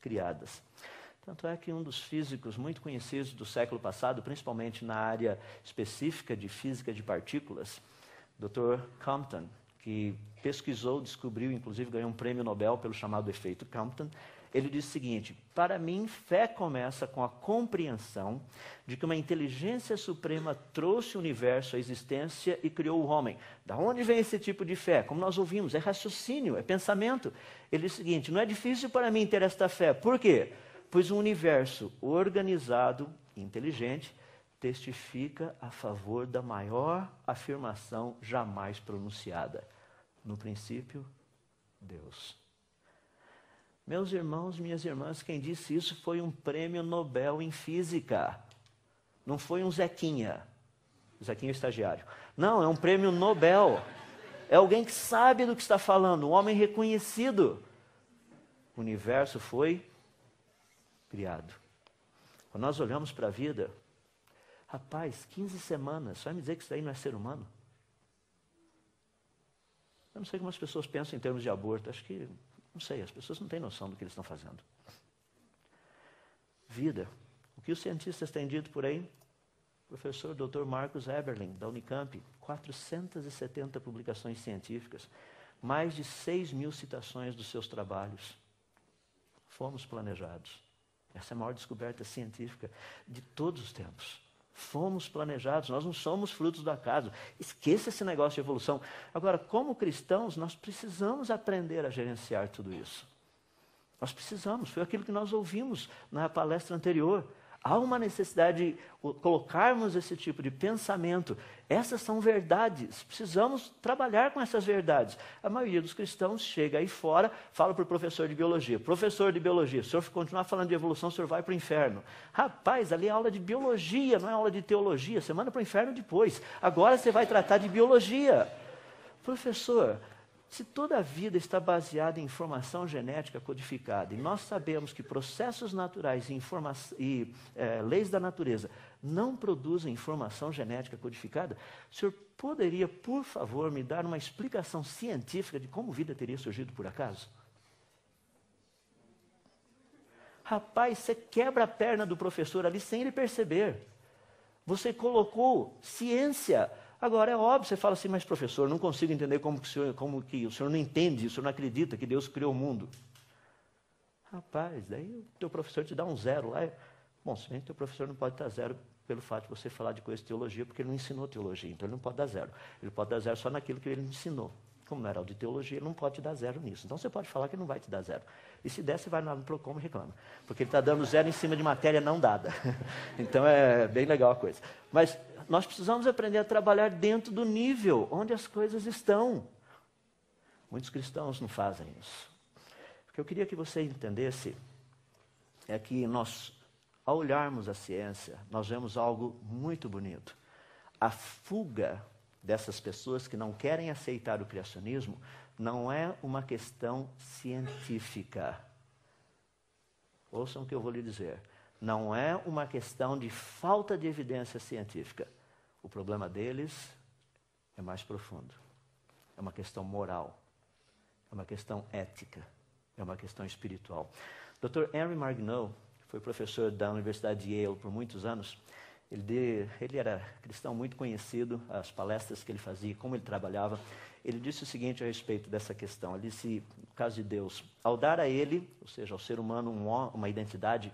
A: criadas. Tanto é que um dos físicos muito conhecidos do século passado, principalmente na área específica de física de partículas, Dr. Compton, que pesquisou, descobriu, inclusive ganhou um prêmio Nobel pelo chamado efeito Compton, ele diz o seguinte: Para mim, fé começa com a compreensão de que uma inteligência suprema trouxe o universo à existência e criou o homem. Da onde vem esse tipo de fé? Como nós ouvimos, é raciocínio, é pensamento. Ele diz o seguinte: Não é difícil para mim ter esta fé. Por quê? Pois um universo organizado, inteligente, testifica a favor da maior afirmação jamais pronunciada. No princípio, Deus. Meus irmãos, minhas irmãs, quem disse isso foi um prêmio Nobel em física. Não foi um Zequinha. Zequinha é estagiário. Não, é um prêmio Nobel. É alguém que sabe do que está falando, um homem reconhecido. O universo foi criado. Quando nós olhamos para a vida, rapaz, 15 semanas, só me dizer que isso aí não é ser humano? Eu não sei como as pessoas pensam em termos de aborto, acho que, não sei, as pessoas não têm noção do que eles estão fazendo. Vida, o que os cientistas têm dito por aí? O professor Dr. Marcos Eberlin, da Unicamp, 470 publicações científicas, mais de 6 mil citações dos seus trabalhos. Fomos planejados. Essa é a maior descoberta científica de todos os tempos. Fomos planejados, nós não somos frutos do acaso. Esqueça esse negócio de evolução. Agora, como cristãos, nós precisamos aprender a gerenciar tudo isso. Nós precisamos, foi aquilo que nós ouvimos na palestra anterior. Há uma necessidade de colocarmos esse tipo de pensamento. Essas são verdades. Precisamos trabalhar com essas verdades. A maioria dos cristãos chega aí fora, fala para o professor de biologia: professor de biologia, se o senhor continuar falando de evolução, o senhor vai para o inferno. Rapaz, ali é aula de biologia, não é aula de teologia. Você manda para o inferno depois. Agora você vai tratar de biologia. Professor, se toda a vida está baseada em informação genética codificada, e nós sabemos que processos naturais e, e é, leis da natureza não produzem informação genética codificada, o senhor poderia, por favor, me dar uma explicação científica de como vida teria surgido por acaso? Rapaz, você quebra a perna do professor ali sem ele perceber. Você colocou ciência Agora, é óbvio, você fala assim, mas professor, não consigo entender como que o senhor, como que o senhor não entende, o senhor não acredita que Deus criou o mundo. Rapaz, daí o teu professor te dá um zero lá. Bom, se bem que o teu professor não pode dar zero pelo fato de você falar de coisa de teologia, porque ele não ensinou teologia, então ele não pode dar zero. Ele pode dar zero só naquilo que ele ensinou. Como não era de teologia, não pode te dar zero nisso. Então você pode falar que não vai te dar zero. E se der, você vai lá no Procom e reclama. Porque ele está dando zero em cima de matéria não dada. <laughs> então é bem legal a coisa. Mas nós precisamos aprender a trabalhar dentro do nível onde as coisas estão. Muitos cristãos não fazem isso. O que eu queria que você entendesse é que nós, ao olharmos a ciência, nós vemos algo muito bonito. A fuga dessas pessoas que não querem aceitar o criacionismo não é uma questão científica. Ouçam o que eu vou lhe dizer. Não é uma questão de falta de evidência científica. O problema deles é mais profundo. É uma questão moral. É uma questão ética. É uma questão espiritual. Dr. Henry Margneau, que foi professor da Universidade de Yale por muitos anos, ele, ele, era cristão muito conhecido, as palestras que ele fazia, como ele trabalhava. Ele disse o seguinte a respeito dessa questão: ele disse, no caso de Deus, ao dar a ele, ou seja, ao ser humano, um, uma identidade,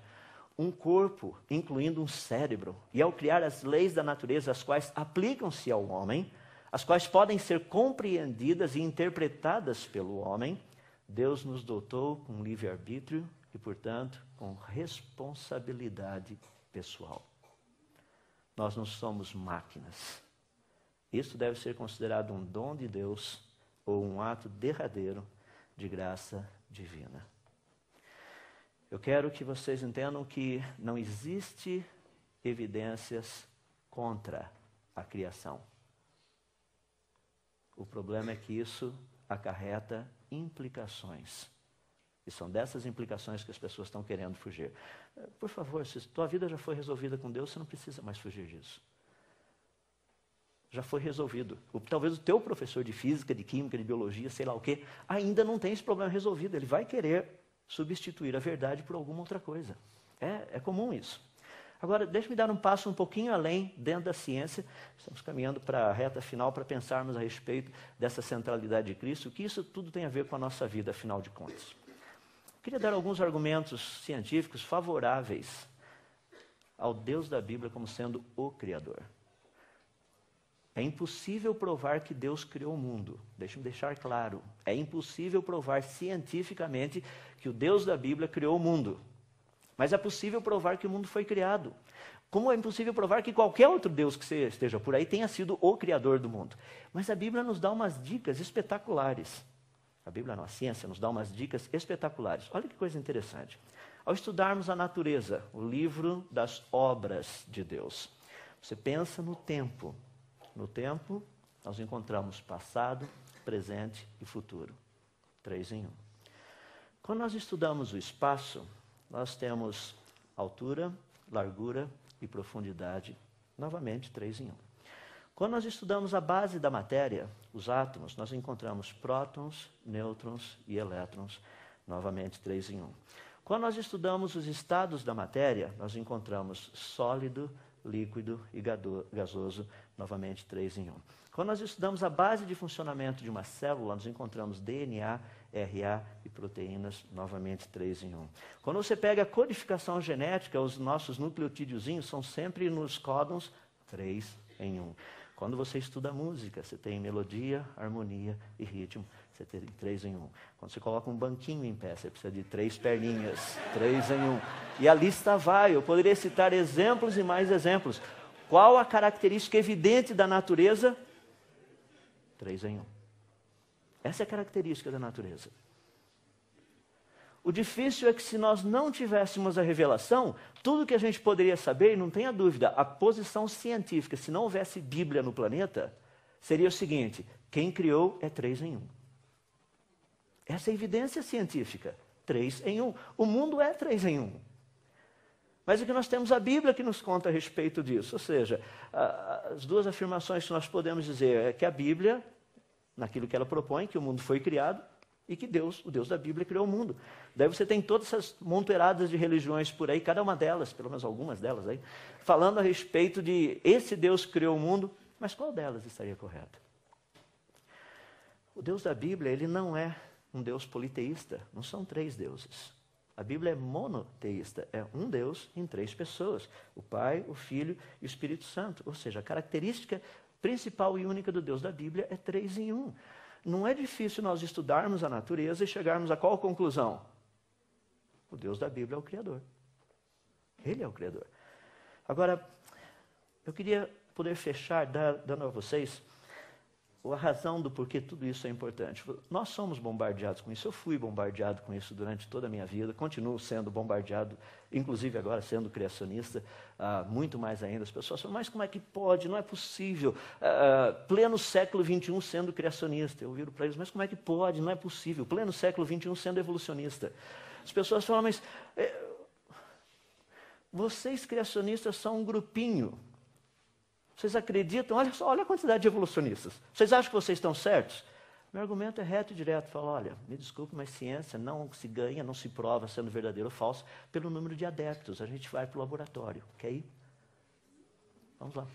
A: um corpo, incluindo um cérebro, e ao criar as leis da natureza, as quais aplicam-se ao homem, as quais podem ser compreendidas e interpretadas pelo homem, Deus nos dotou com livre-arbítrio e, portanto, com responsabilidade pessoal. Nós não somos máquinas. Isso deve ser considerado um dom de Deus ou um ato derradeiro de graça divina. Eu quero que vocês entendam que não existe evidências contra a criação. O problema é que isso acarreta implicações. E são dessas implicações que as pessoas estão querendo fugir. Eh, por favor, se tua vida já foi resolvida com Deus, você não precisa mais fugir disso. Já foi resolvido. O, talvez o teu professor de física, de química, de biologia, sei lá o quê, ainda não tem esse problema resolvido. Ele vai querer substituir a verdade por alguma outra coisa. É, é comum isso. Agora, deixe-me dar um passo um pouquinho além dentro da ciência. Estamos caminhando para a reta final para pensarmos a respeito dessa centralidade de Cristo, o que isso tudo tem a ver com a nossa vida, afinal de contas. Queria dar alguns argumentos científicos favoráveis ao Deus da Bíblia como sendo o Criador. É impossível provar que Deus criou o mundo. Deixe-me deixar claro. É impossível provar cientificamente que o Deus da Bíblia criou o mundo. Mas é possível provar que o mundo foi criado. Como é impossível provar que qualquer outro Deus que esteja por aí tenha sido o criador do mundo. Mas a Bíblia nos dá umas dicas espetaculares. A Bíblia, não, a ciência, nos dá umas dicas espetaculares. Olha que coisa interessante. Ao estudarmos a natureza, o livro das obras de Deus, você pensa no tempo. No tempo, nós encontramos passado, presente e futuro. Três em um. Quando nós estudamos o espaço, nós temos altura, largura e profundidade. Novamente, três em um. Quando nós estudamos a base da matéria, os átomos, nós encontramos prótons, nêutrons e elétrons, novamente três em um. Quando nós estudamos os estados da matéria, nós encontramos sólido, líquido e gasoso, novamente três em um. Quando nós estudamos a base de funcionamento de uma célula, nós encontramos DNA, RA e proteínas, novamente três em um. Quando você pega a codificação genética, os nossos nucleotídeozinhos são sempre nos códons três em um. Quando você estuda música, você tem melodia, harmonia e ritmo. Você tem três em um. Quando você coloca um banquinho em pé, você precisa de três perninhas, três em um. E a lista vai. Eu poderia citar exemplos e mais exemplos. Qual a característica evidente da natureza? Três em um. Essa é a característica da natureza. O difícil é que se nós não tivéssemos a revelação, tudo que a gente poderia saber, e não tenha dúvida, a posição científica, se não houvesse Bíblia no planeta, seria o seguinte: quem criou é três em um. Essa é a evidência científica. Três em um. O mundo é três em um. Mas o que nós temos a Bíblia que nos conta a respeito disso. Ou seja, as duas afirmações que nós podemos dizer é que a Bíblia, naquilo que ela propõe, que o mundo foi criado, e que Deus, o Deus da Bíblia, criou o mundo. Daí você tem todas essas montoeiradas de religiões por aí, cada uma delas, pelo menos algumas delas aí, falando a respeito de esse Deus criou o mundo, mas qual delas estaria correta? O Deus da Bíblia, ele não é um Deus politeísta, não são três deuses. A Bíblia é monoteísta, é um Deus em três pessoas: o Pai, o Filho e o Espírito Santo. Ou seja, a característica principal e única do Deus da Bíblia é três em um não é difícil nós estudarmos a natureza e chegarmos a qual conclusão? O Deus da Bíblia é o Criador. Ele é o Criador. Agora, eu queria poder fechar dando a vocês a razão do porquê tudo isso é importante. Nós somos bombardeados com isso. Eu fui bombardeado com isso durante toda a minha vida, continuo sendo bombardeado, inclusive agora sendo criacionista, uh, muito mais ainda. As pessoas falam, mas como é que pode? Não é possível. Uh, pleno século XXI sendo criacionista. Eu viro para eles, mas como é que pode? Não é possível. Pleno século XXI sendo evolucionista. As pessoas falam, mas eh, vocês criacionistas são um grupinho vocês acreditam? Olha só, olha a quantidade de evolucionistas. Vocês acham que vocês estão certos? Meu argumento é reto e direto. Falo, olha, me desculpe, mas ciência não se ganha, não se prova sendo verdadeiro ou falso pelo número de adeptos. A gente vai para o laboratório. Ir? Vamos lá.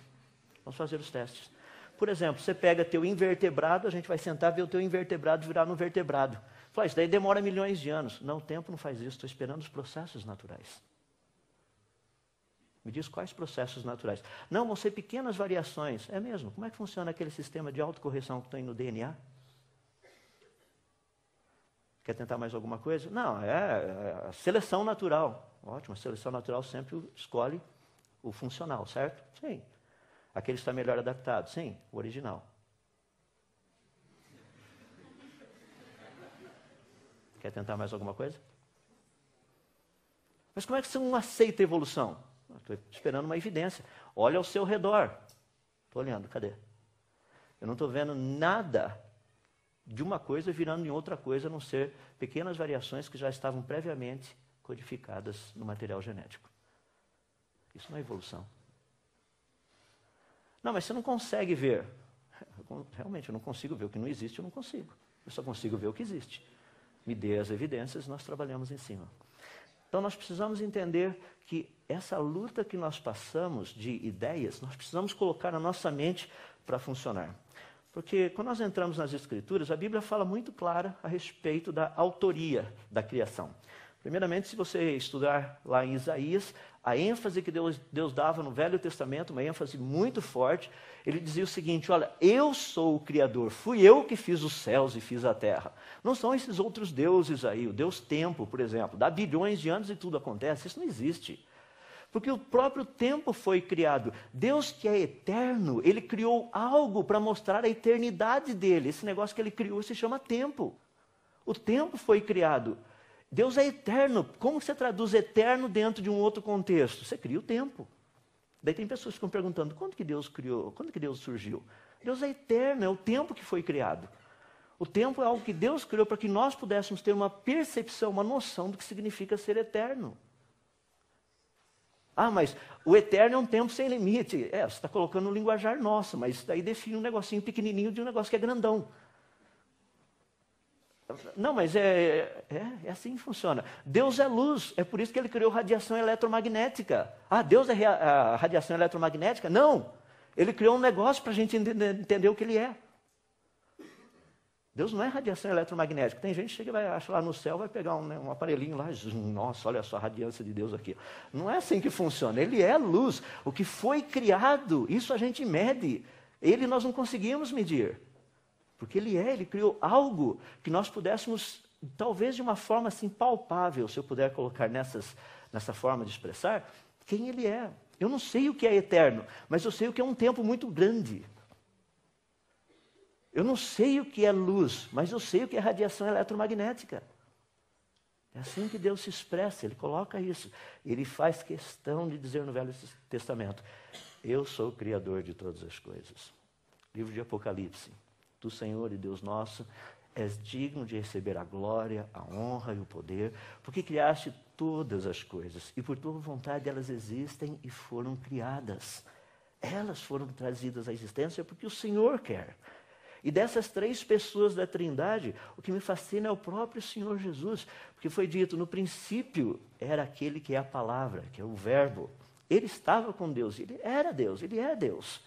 A: Vamos fazer os testes. Por exemplo, você pega teu invertebrado, a gente vai sentar e ver o teu invertebrado virar no vertebrado. Fala, isso daí demora milhões de anos. Não, o tempo não faz isso. Estou esperando os processos naturais. Me diz quais processos naturais. Não, vão ser pequenas variações. É mesmo? Como é que funciona aquele sistema de autocorreção que tem no DNA? Quer tentar mais alguma coisa? Não, é, é seleção natural. Ótimo, a seleção natural sempre escolhe o funcional, certo? Sim. Aquele está melhor adaptado? Sim, o original. Quer tentar mais alguma coisa? Mas como é que você não aceita a evolução? Estou esperando uma evidência. Olha ao seu redor. Estou olhando, cadê? Eu não estou vendo nada de uma coisa virando em outra coisa, a não ser pequenas variações que já estavam previamente codificadas no material genético. Isso não é evolução. Não, mas você não consegue ver. Realmente, eu não consigo ver o que não existe, eu não consigo. Eu só consigo ver o que existe. Me dê as evidências, nós trabalhamos em cima. Então nós precisamos entender que essa luta que nós passamos de ideias, nós precisamos colocar na nossa mente para funcionar. Porque quando nós entramos nas Escrituras, a Bíblia fala muito clara a respeito da autoria da criação. Primeiramente, se você estudar lá em Isaías, a ênfase que Deus, Deus dava no Velho Testamento, uma ênfase muito forte, ele dizia o seguinte: Olha, eu sou o Criador, fui eu que fiz os céus e fiz a terra. Não são esses outros deuses aí, o Deus Tempo, por exemplo, dá bilhões de anos e tudo acontece, isso não existe. Porque o próprio tempo foi criado. Deus que é eterno, ele criou algo para mostrar a eternidade dele. Esse negócio que ele criou se chama tempo. O tempo foi criado. Deus é eterno. Como você traduz eterno dentro de um outro contexto? Você cria o tempo. Daí tem pessoas que ficam perguntando: quando que Deus criou? Quando que Deus surgiu? Deus é eterno, é o tempo que foi criado. O tempo é algo que Deus criou para que nós pudéssemos ter uma percepção, uma noção do que significa ser eterno. Ah, mas o eterno é um tempo sem limite. É, você está colocando um linguajar nosso, mas daí define um negocinho pequenininho de um negócio que é grandão. Não, mas é, é, é, assim que funciona. Deus é luz, é por isso que ele criou radiação eletromagnética. Ah, Deus é a radiação eletromagnética? Não. Ele criou um negócio para a gente entender, o que ele é. Deus não é radiação eletromagnética. Tem gente que chega vai, acha lá no céu, vai pegar um, né, um aparelhinho lá, nossa, olha só a radiância de Deus aqui. Não é assim que funciona. Ele é luz. O que foi criado, isso a gente mede. Ele nós não conseguimos medir. Porque ele é, ele criou algo que nós pudéssemos, talvez de uma forma assim palpável, se eu puder colocar nessas, nessa forma de expressar, quem ele é. Eu não sei o que é eterno, mas eu sei o que é um tempo muito grande. Eu não sei o que é luz, mas eu sei o que é radiação eletromagnética. É assim que Deus se expressa, Ele coloca isso. Ele faz questão de dizer no Velho Testamento: Eu sou o Criador de todas as coisas. Livro de Apocalipse do Senhor e Deus nosso, és digno de receber a glória, a honra e o poder, porque criaste todas as coisas e por tua vontade elas existem e foram criadas. Elas foram trazidas à existência porque o Senhor quer. E dessas três pessoas da Trindade, o que me fascina é o próprio Senhor Jesus, porque foi dito no princípio era aquele que é a palavra, que é o Verbo. Ele estava com Deus, ele era Deus, ele é Deus.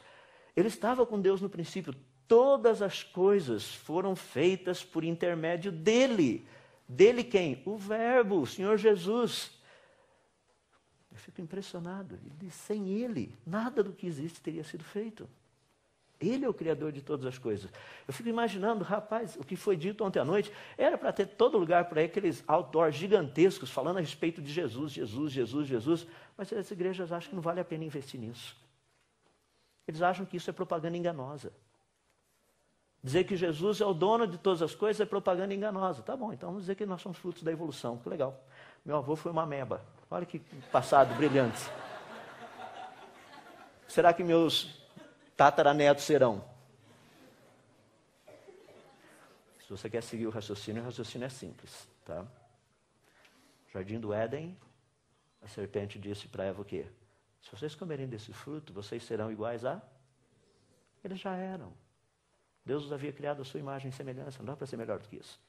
A: Ele estava com Deus no princípio, Todas as coisas foram feitas por intermédio dele. Dele quem? O Verbo, o Senhor Jesus. Eu fico impressionado. Ele, sem ele, nada do que existe teria sido feito. Ele é o Criador de todas as coisas. Eu fico imaginando, rapaz, o que foi dito ontem à noite, era para ter todo lugar por aí aqueles outdoors gigantescos falando a respeito de Jesus, Jesus, Jesus, Jesus, mas as igrejas acham que não vale a pena investir nisso. Eles acham que isso é propaganda enganosa. Dizer que Jesus é o dono de todas as coisas é propaganda enganosa. Tá bom, então vamos dizer que nós somos frutos da evolução. Que legal. Meu avô foi uma ameba. Olha que passado brilhante. Será que meus tataranetos serão? Se você quer seguir o raciocínio, o raciocínio é simples. Tá? Jardim do Éden, a serpente disse para Eva o quê? Se vocês comerem desse fruto, vocês serão iguais a? Eles já eram. Deus os havia criado a sua imagem e semelhança, não dá para ser melhor do que isso.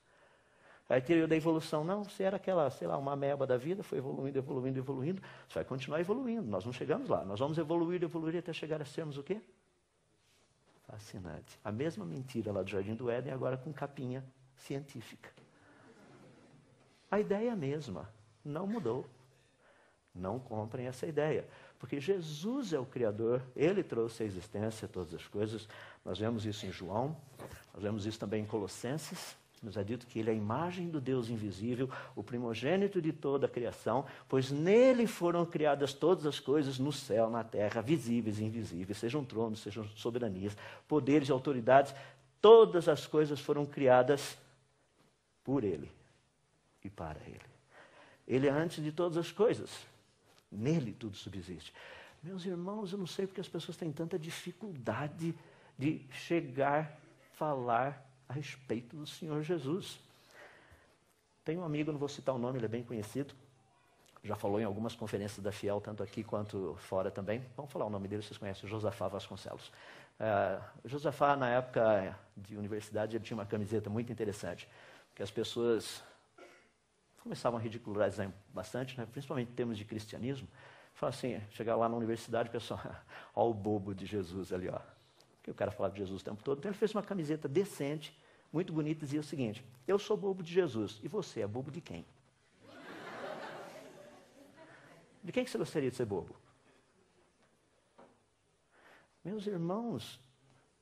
A: Aí teoria da evolução, não, você era aquela, sei lá, uma ameba da vida, foi evoluindo, evoluindo, evoluindo, você vai continuar evoluindo, nós não chegamos lá, nós vamos evoluir, evoluir até chegar a sermos o quê? Fascinante. A mesma mentira lá do Jardim do Éden, agora com capinha científica. A ideia é a mesma, não mudou. Não comprem essa ideia, porque Jesus é o Criador, Ele trouxe à existência todas as coisas. Nós vemos isso em João, nós vemos isso também em Colossenses. Nos é dito que ele é a imagem do Deus invisível, o primogênito de toda a criação, pois nele foram criadas todas as coisas no céu, na terra, visíveis e invisíveis, sejam tronos, sejam soberanias, poderes e autoridades, todas as coisas foram criadas por ele e para ele. Ele é antes de todas as coisas. Nele tudo subsiste. Meus irmãos, eu não sei porque as pessoas têm tanta dificuldade de chegar, falar a respeito do Senhor Jesus. Tem um amigo, não vou citar o nome, ele é bem conhecido, já falou em algumas conferências da Fiel, tanto aqui quanto fora também. Vamos falar o nome dele, vocês conhecem, Josafá Vasconcelos. Uh, Josafá, na época de universidade, ele tinha uma camiseta muito interessante, que as pessoas começavam a ridicularizar bastante, né, principalmente em termos de cristianismo. Fala assim, chegar lá na universidade, pessoal, <laughs> ó o bobo de Jesus ali, ó que o cara falava de Jesus o tempo todo. Então ele fez uma camiseta decente, muito bonita, e dizia o seguinte: Eu sou bobo de Jesus. E você é bobo de quem? <laughs> De quem que você gostaria de ser bobo? Meus irmãos,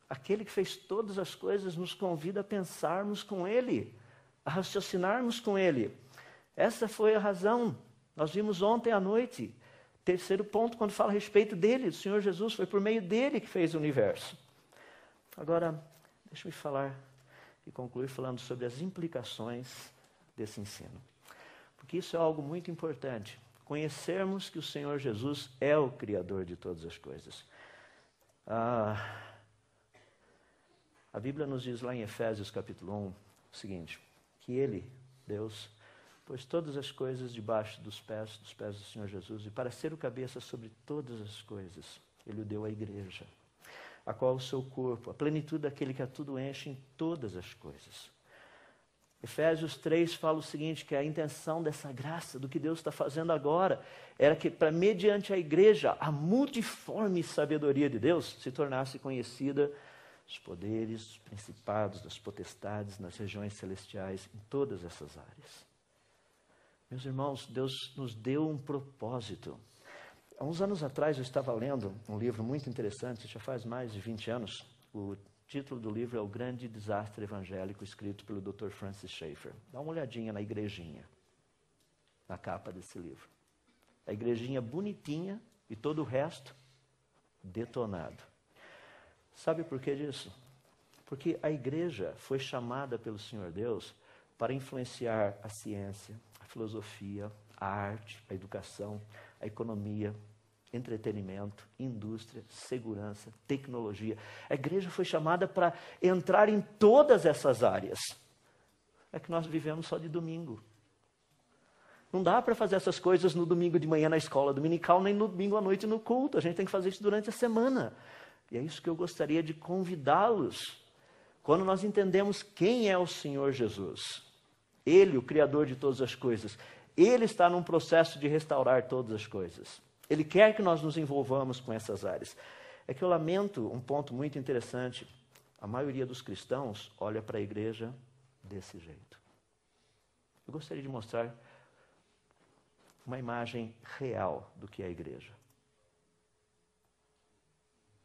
A: aquele que fez todas as coisas nos convida a pensarmos com Ele, a raciocinarmos com Ele. Essa foi a razão. Nós vimos ontem à noite. Terceiro ponto, quando fala a respeito dele, o Senhor Jesus, foi por meio dele que fez o universo. Agora, deixe-me falar e concluir falando sobre as implicações desse ensino. Porque isso é algo muito importante. Conhecermos que o Senhor Jesus é o Criador de todas as coisas. Ah, a Bíblia nos diz lá em Efésios capítulo 1 o seguinte: que Ele, Deus, pôs todas as coisas debaixo dos pés, dos pés do Senhor Jesus, e para ser o cabeça sobre todas as coisas, Ele o deu à igreja a qual é o seu corpo, a plenitude daquele que a tudo enche em todas as coisas. Efésios 3 fala o seguinte: que a intenção dessa graça, do que Deus está fazendo agora, era que, para mediante a igreja, a multiforme sabedoria de Deus se tornasse conhecida os poderes, os principados, das potestades nas regiões celestiais, em todas essas áreas. Meus irmãos, Deus nos deu um propósito. Há uns anos atrás eu estava lendo um livro muito interessante, já faz mais de 20 anos. O título do livro é O Grande Desastre Evangélico, escrito pelo Dr. Francis Schaeffer. Dá uma olhadinha na igrejinha, na capa desse livro. A igrejinha bonitinha e todo o resto detonado. Sabe por que disso? Porque a igreja foi chamada pelo Senhor Deus para influenciar a ciência, a filosofia, a arte, a educação, a economia, entretenimento, indústria, segurança, tecnologia. A igreja foi chamada para entrar em todas essas áreas. É que nós vivemos só de domingo. Não dá para fazer essas coisas no domingo de manhã na escola dominical, nem no domingo à noite no culto. A gente tem que fazer isso durante a semana. E é isso que eu gostaria de convidá-los. Quando nós entendemos quem é o Senhor Jesus, Ele, o Criador de todas as coisas, ele está num processo de restaurar todas as coisas. Ele quer que nós nos envolvamos com essas áreas. É que eu lamento um ponto muito interessante. A maioria dos cristãos olha para a igreja desse jeito. Eu gostaria de mostrar uma imagem real do que é a igreja.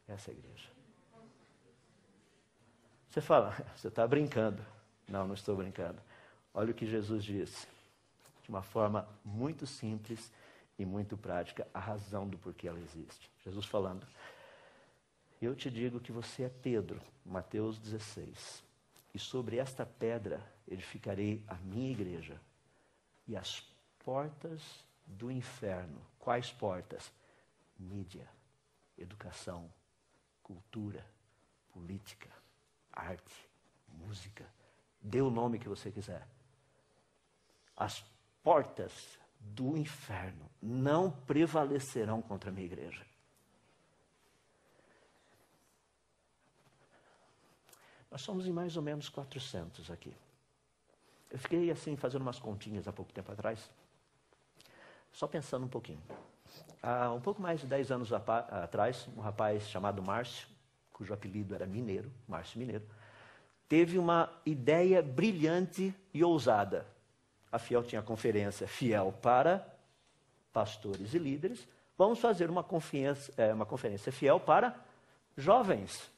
A: Essa é a igreja. Você fala, <laughs> você está brincando. Não, não estou brincando. Olha o que Jesus disse uma forma muito simples e muito prática a razão do porquê ela existe. Jesus falando: Eu te digo que você é Pedro, Mateus 16. E sobre esta pedra edificarei a minha igreja. E as portas do inferno. Quais portas? Mídia, educação, cultura, política, arte, música. Dê o nome que você quiser. As portas do inferno não prevalecerão contra a minha igreja. Nós somos em mais ou menos 400 aqui. Eu fiquei assim, fazendo umas continhas há pouco tempo atrás, só pensando um pouquinho. Há um pouco mais de 10 anos atrás, um rapaz chamado Márcio, cujo apelido era Mineiro, Márcio Mineiro, teve uma ideia brilhante e ousada. A Fiel tinha conferência fiel para pastores e líderes. Vamos fazer uma conferência, é, uma conferência fiel para jovens.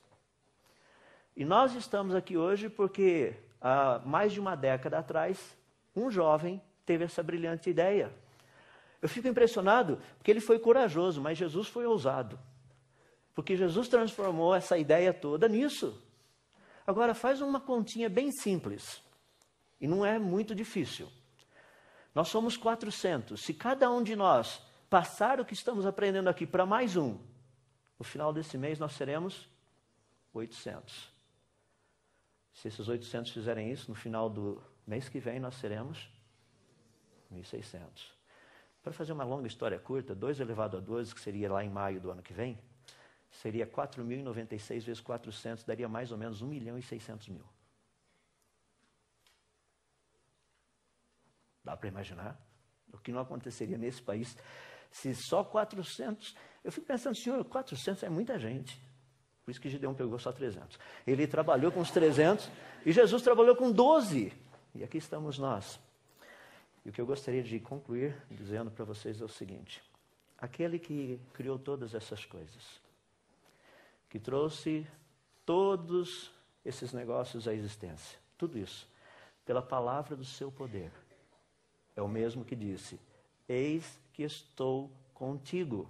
A: E nós estamos aqui hoje porque há mais de uma década atrás, um jovem teve essa brilhante ideia. Eu fico impressionado porque ele foi corajoso, mas Jesus foi ousado. Porque Jesus transformou essa ideia toda nisso. Agora, faz uma continha bem simples. E não é muito difícil. Nós somos 400. Se cada um de nós passar o que estamos aprendendo aqui para mais um, no final desse mês nós seremos 800. Se esses 800 fizerem isso, no final do mês que vem nós seremos 1.600. Para fazer uma longa história curta, 2 elevado a 12, que seria lá em maio do ano que vem, seria 4.096 vezes 400, daria mais ou menos 1 milhão e 600 mil. Dá para imaginar o que não aconteceria nesse país se só 400. Eu fico pensando, senhor, 400 é muita gente. Por isso que Gideão pegou só 300. Ele trabalhou com os 300 e Jesus trabalhou com 12. E aqui estamos nós. E o que eu gostaria de concluir dizendo para vocês é o seguinte: aquele que criou todas essas coisas, que trouxe todos esses negócios à existência. Tudo isso. Pela palavra do seu poder. É o mesmo que disse: Eis que estou contigo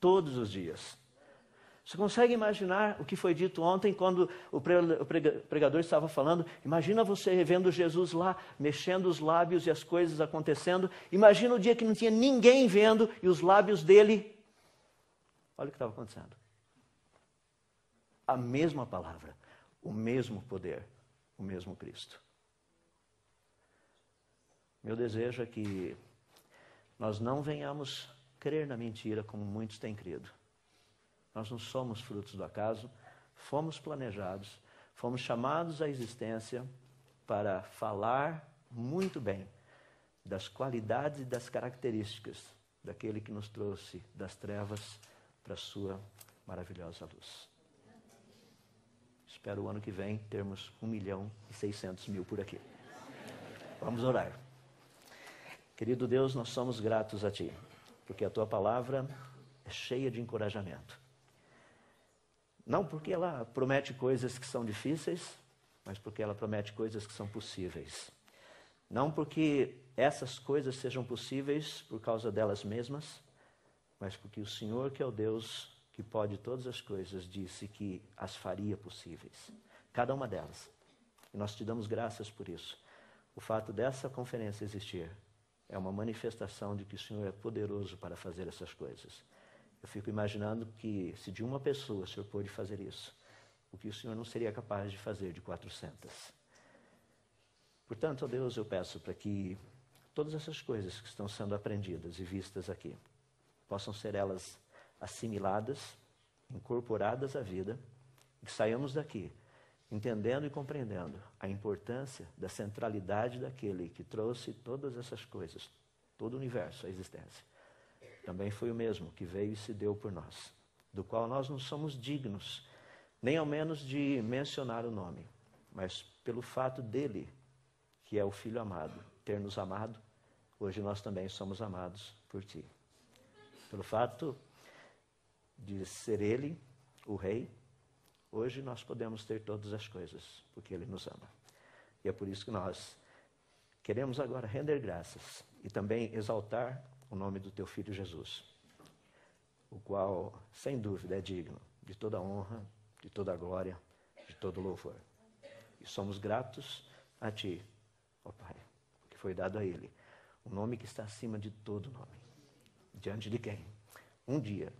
A: todos os dias. Você consegue imaginar o que foi dito ontem quando o pregador estava falando? Imagina você vendo Jesus lá, mexendo os lábios e as coisas acontecendo. Imagina o dia que não tinha ninguém vendo e os lábios dele. Olha o que estava acontecendo a mesma palavra, o mesmo poder, o mesmo Cristo. Meu desejo é que nós não venhamos crer na mentira como muitos têm crido. Nós não somos frutos do acaso, fomos planejados, fomos chamados à existência para falar muito bem das qualidades e das características daquele que nos trouxe das trevas para a sua maravilhosa luz. Espero o ano que vem termos 1 milhão e 600 mil por aqui. Vamos orar. Querido Deus, nós somos gratos a Ti, porque a Tua palavra é cheia de encorajamento. Não porque ela promete coisas que são difíceis, mas porque ela promete coisas que são possíveis. Não porque essas coisas sejam possíveis por causa delas mesmas, mas porque o Senhor, que é o Deus que pode todas as coisas, disse que as faria possíveis. Cada uma delas. E nós te damos graças por isso. O fato dessa conferência existir é uma manifestação de que o Senhor é poderoso para fazer essas coisas. Eu fico imaginando que se de uma pessoa o Senhor pôde fazer isso, o que o Senhor não seria capaz de fazer de 400. Portanto, ó Deus, eu peço para que todas essas coisas que estão sendo aprendidas e vistas aqui possam ser elas assimiladas, incorporadas à vida, e que saiamos daqui entendendo e compreendendo a importância da centralidade daquele que trouxe todas essas coisas, todo o universo à existência. Também foi o mesmo que veio e se deu por nós, do qual nós não somos dignos, nem ao menos de mencionar o nome, mas pelo fato dele, que é o Filho amado, ter nos amado, hoje nós também somos amados por ti. Pelo fato de ser Ele o Rei, hoje nós podemos ter todas as coisas, porque Ele nos ama. E é por isso que nós queremos agora render graças e também exaltar o nome do Teu Filho Jesus, o qual, sem dúvida, é digno de toda honra, de toda glória, de todo louvor. E somos gratos a Ti, ó Pai, que foi dado a Ele, o um nome que está acima de todo nome, diante de quem um dia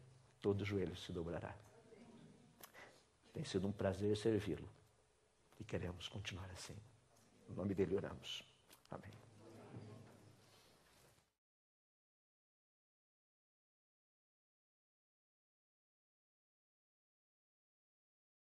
A: todo joelho se dobrará. Tem sido um prazer servi-lo e queremos continuar assim. Em nome dele oramos. Amém.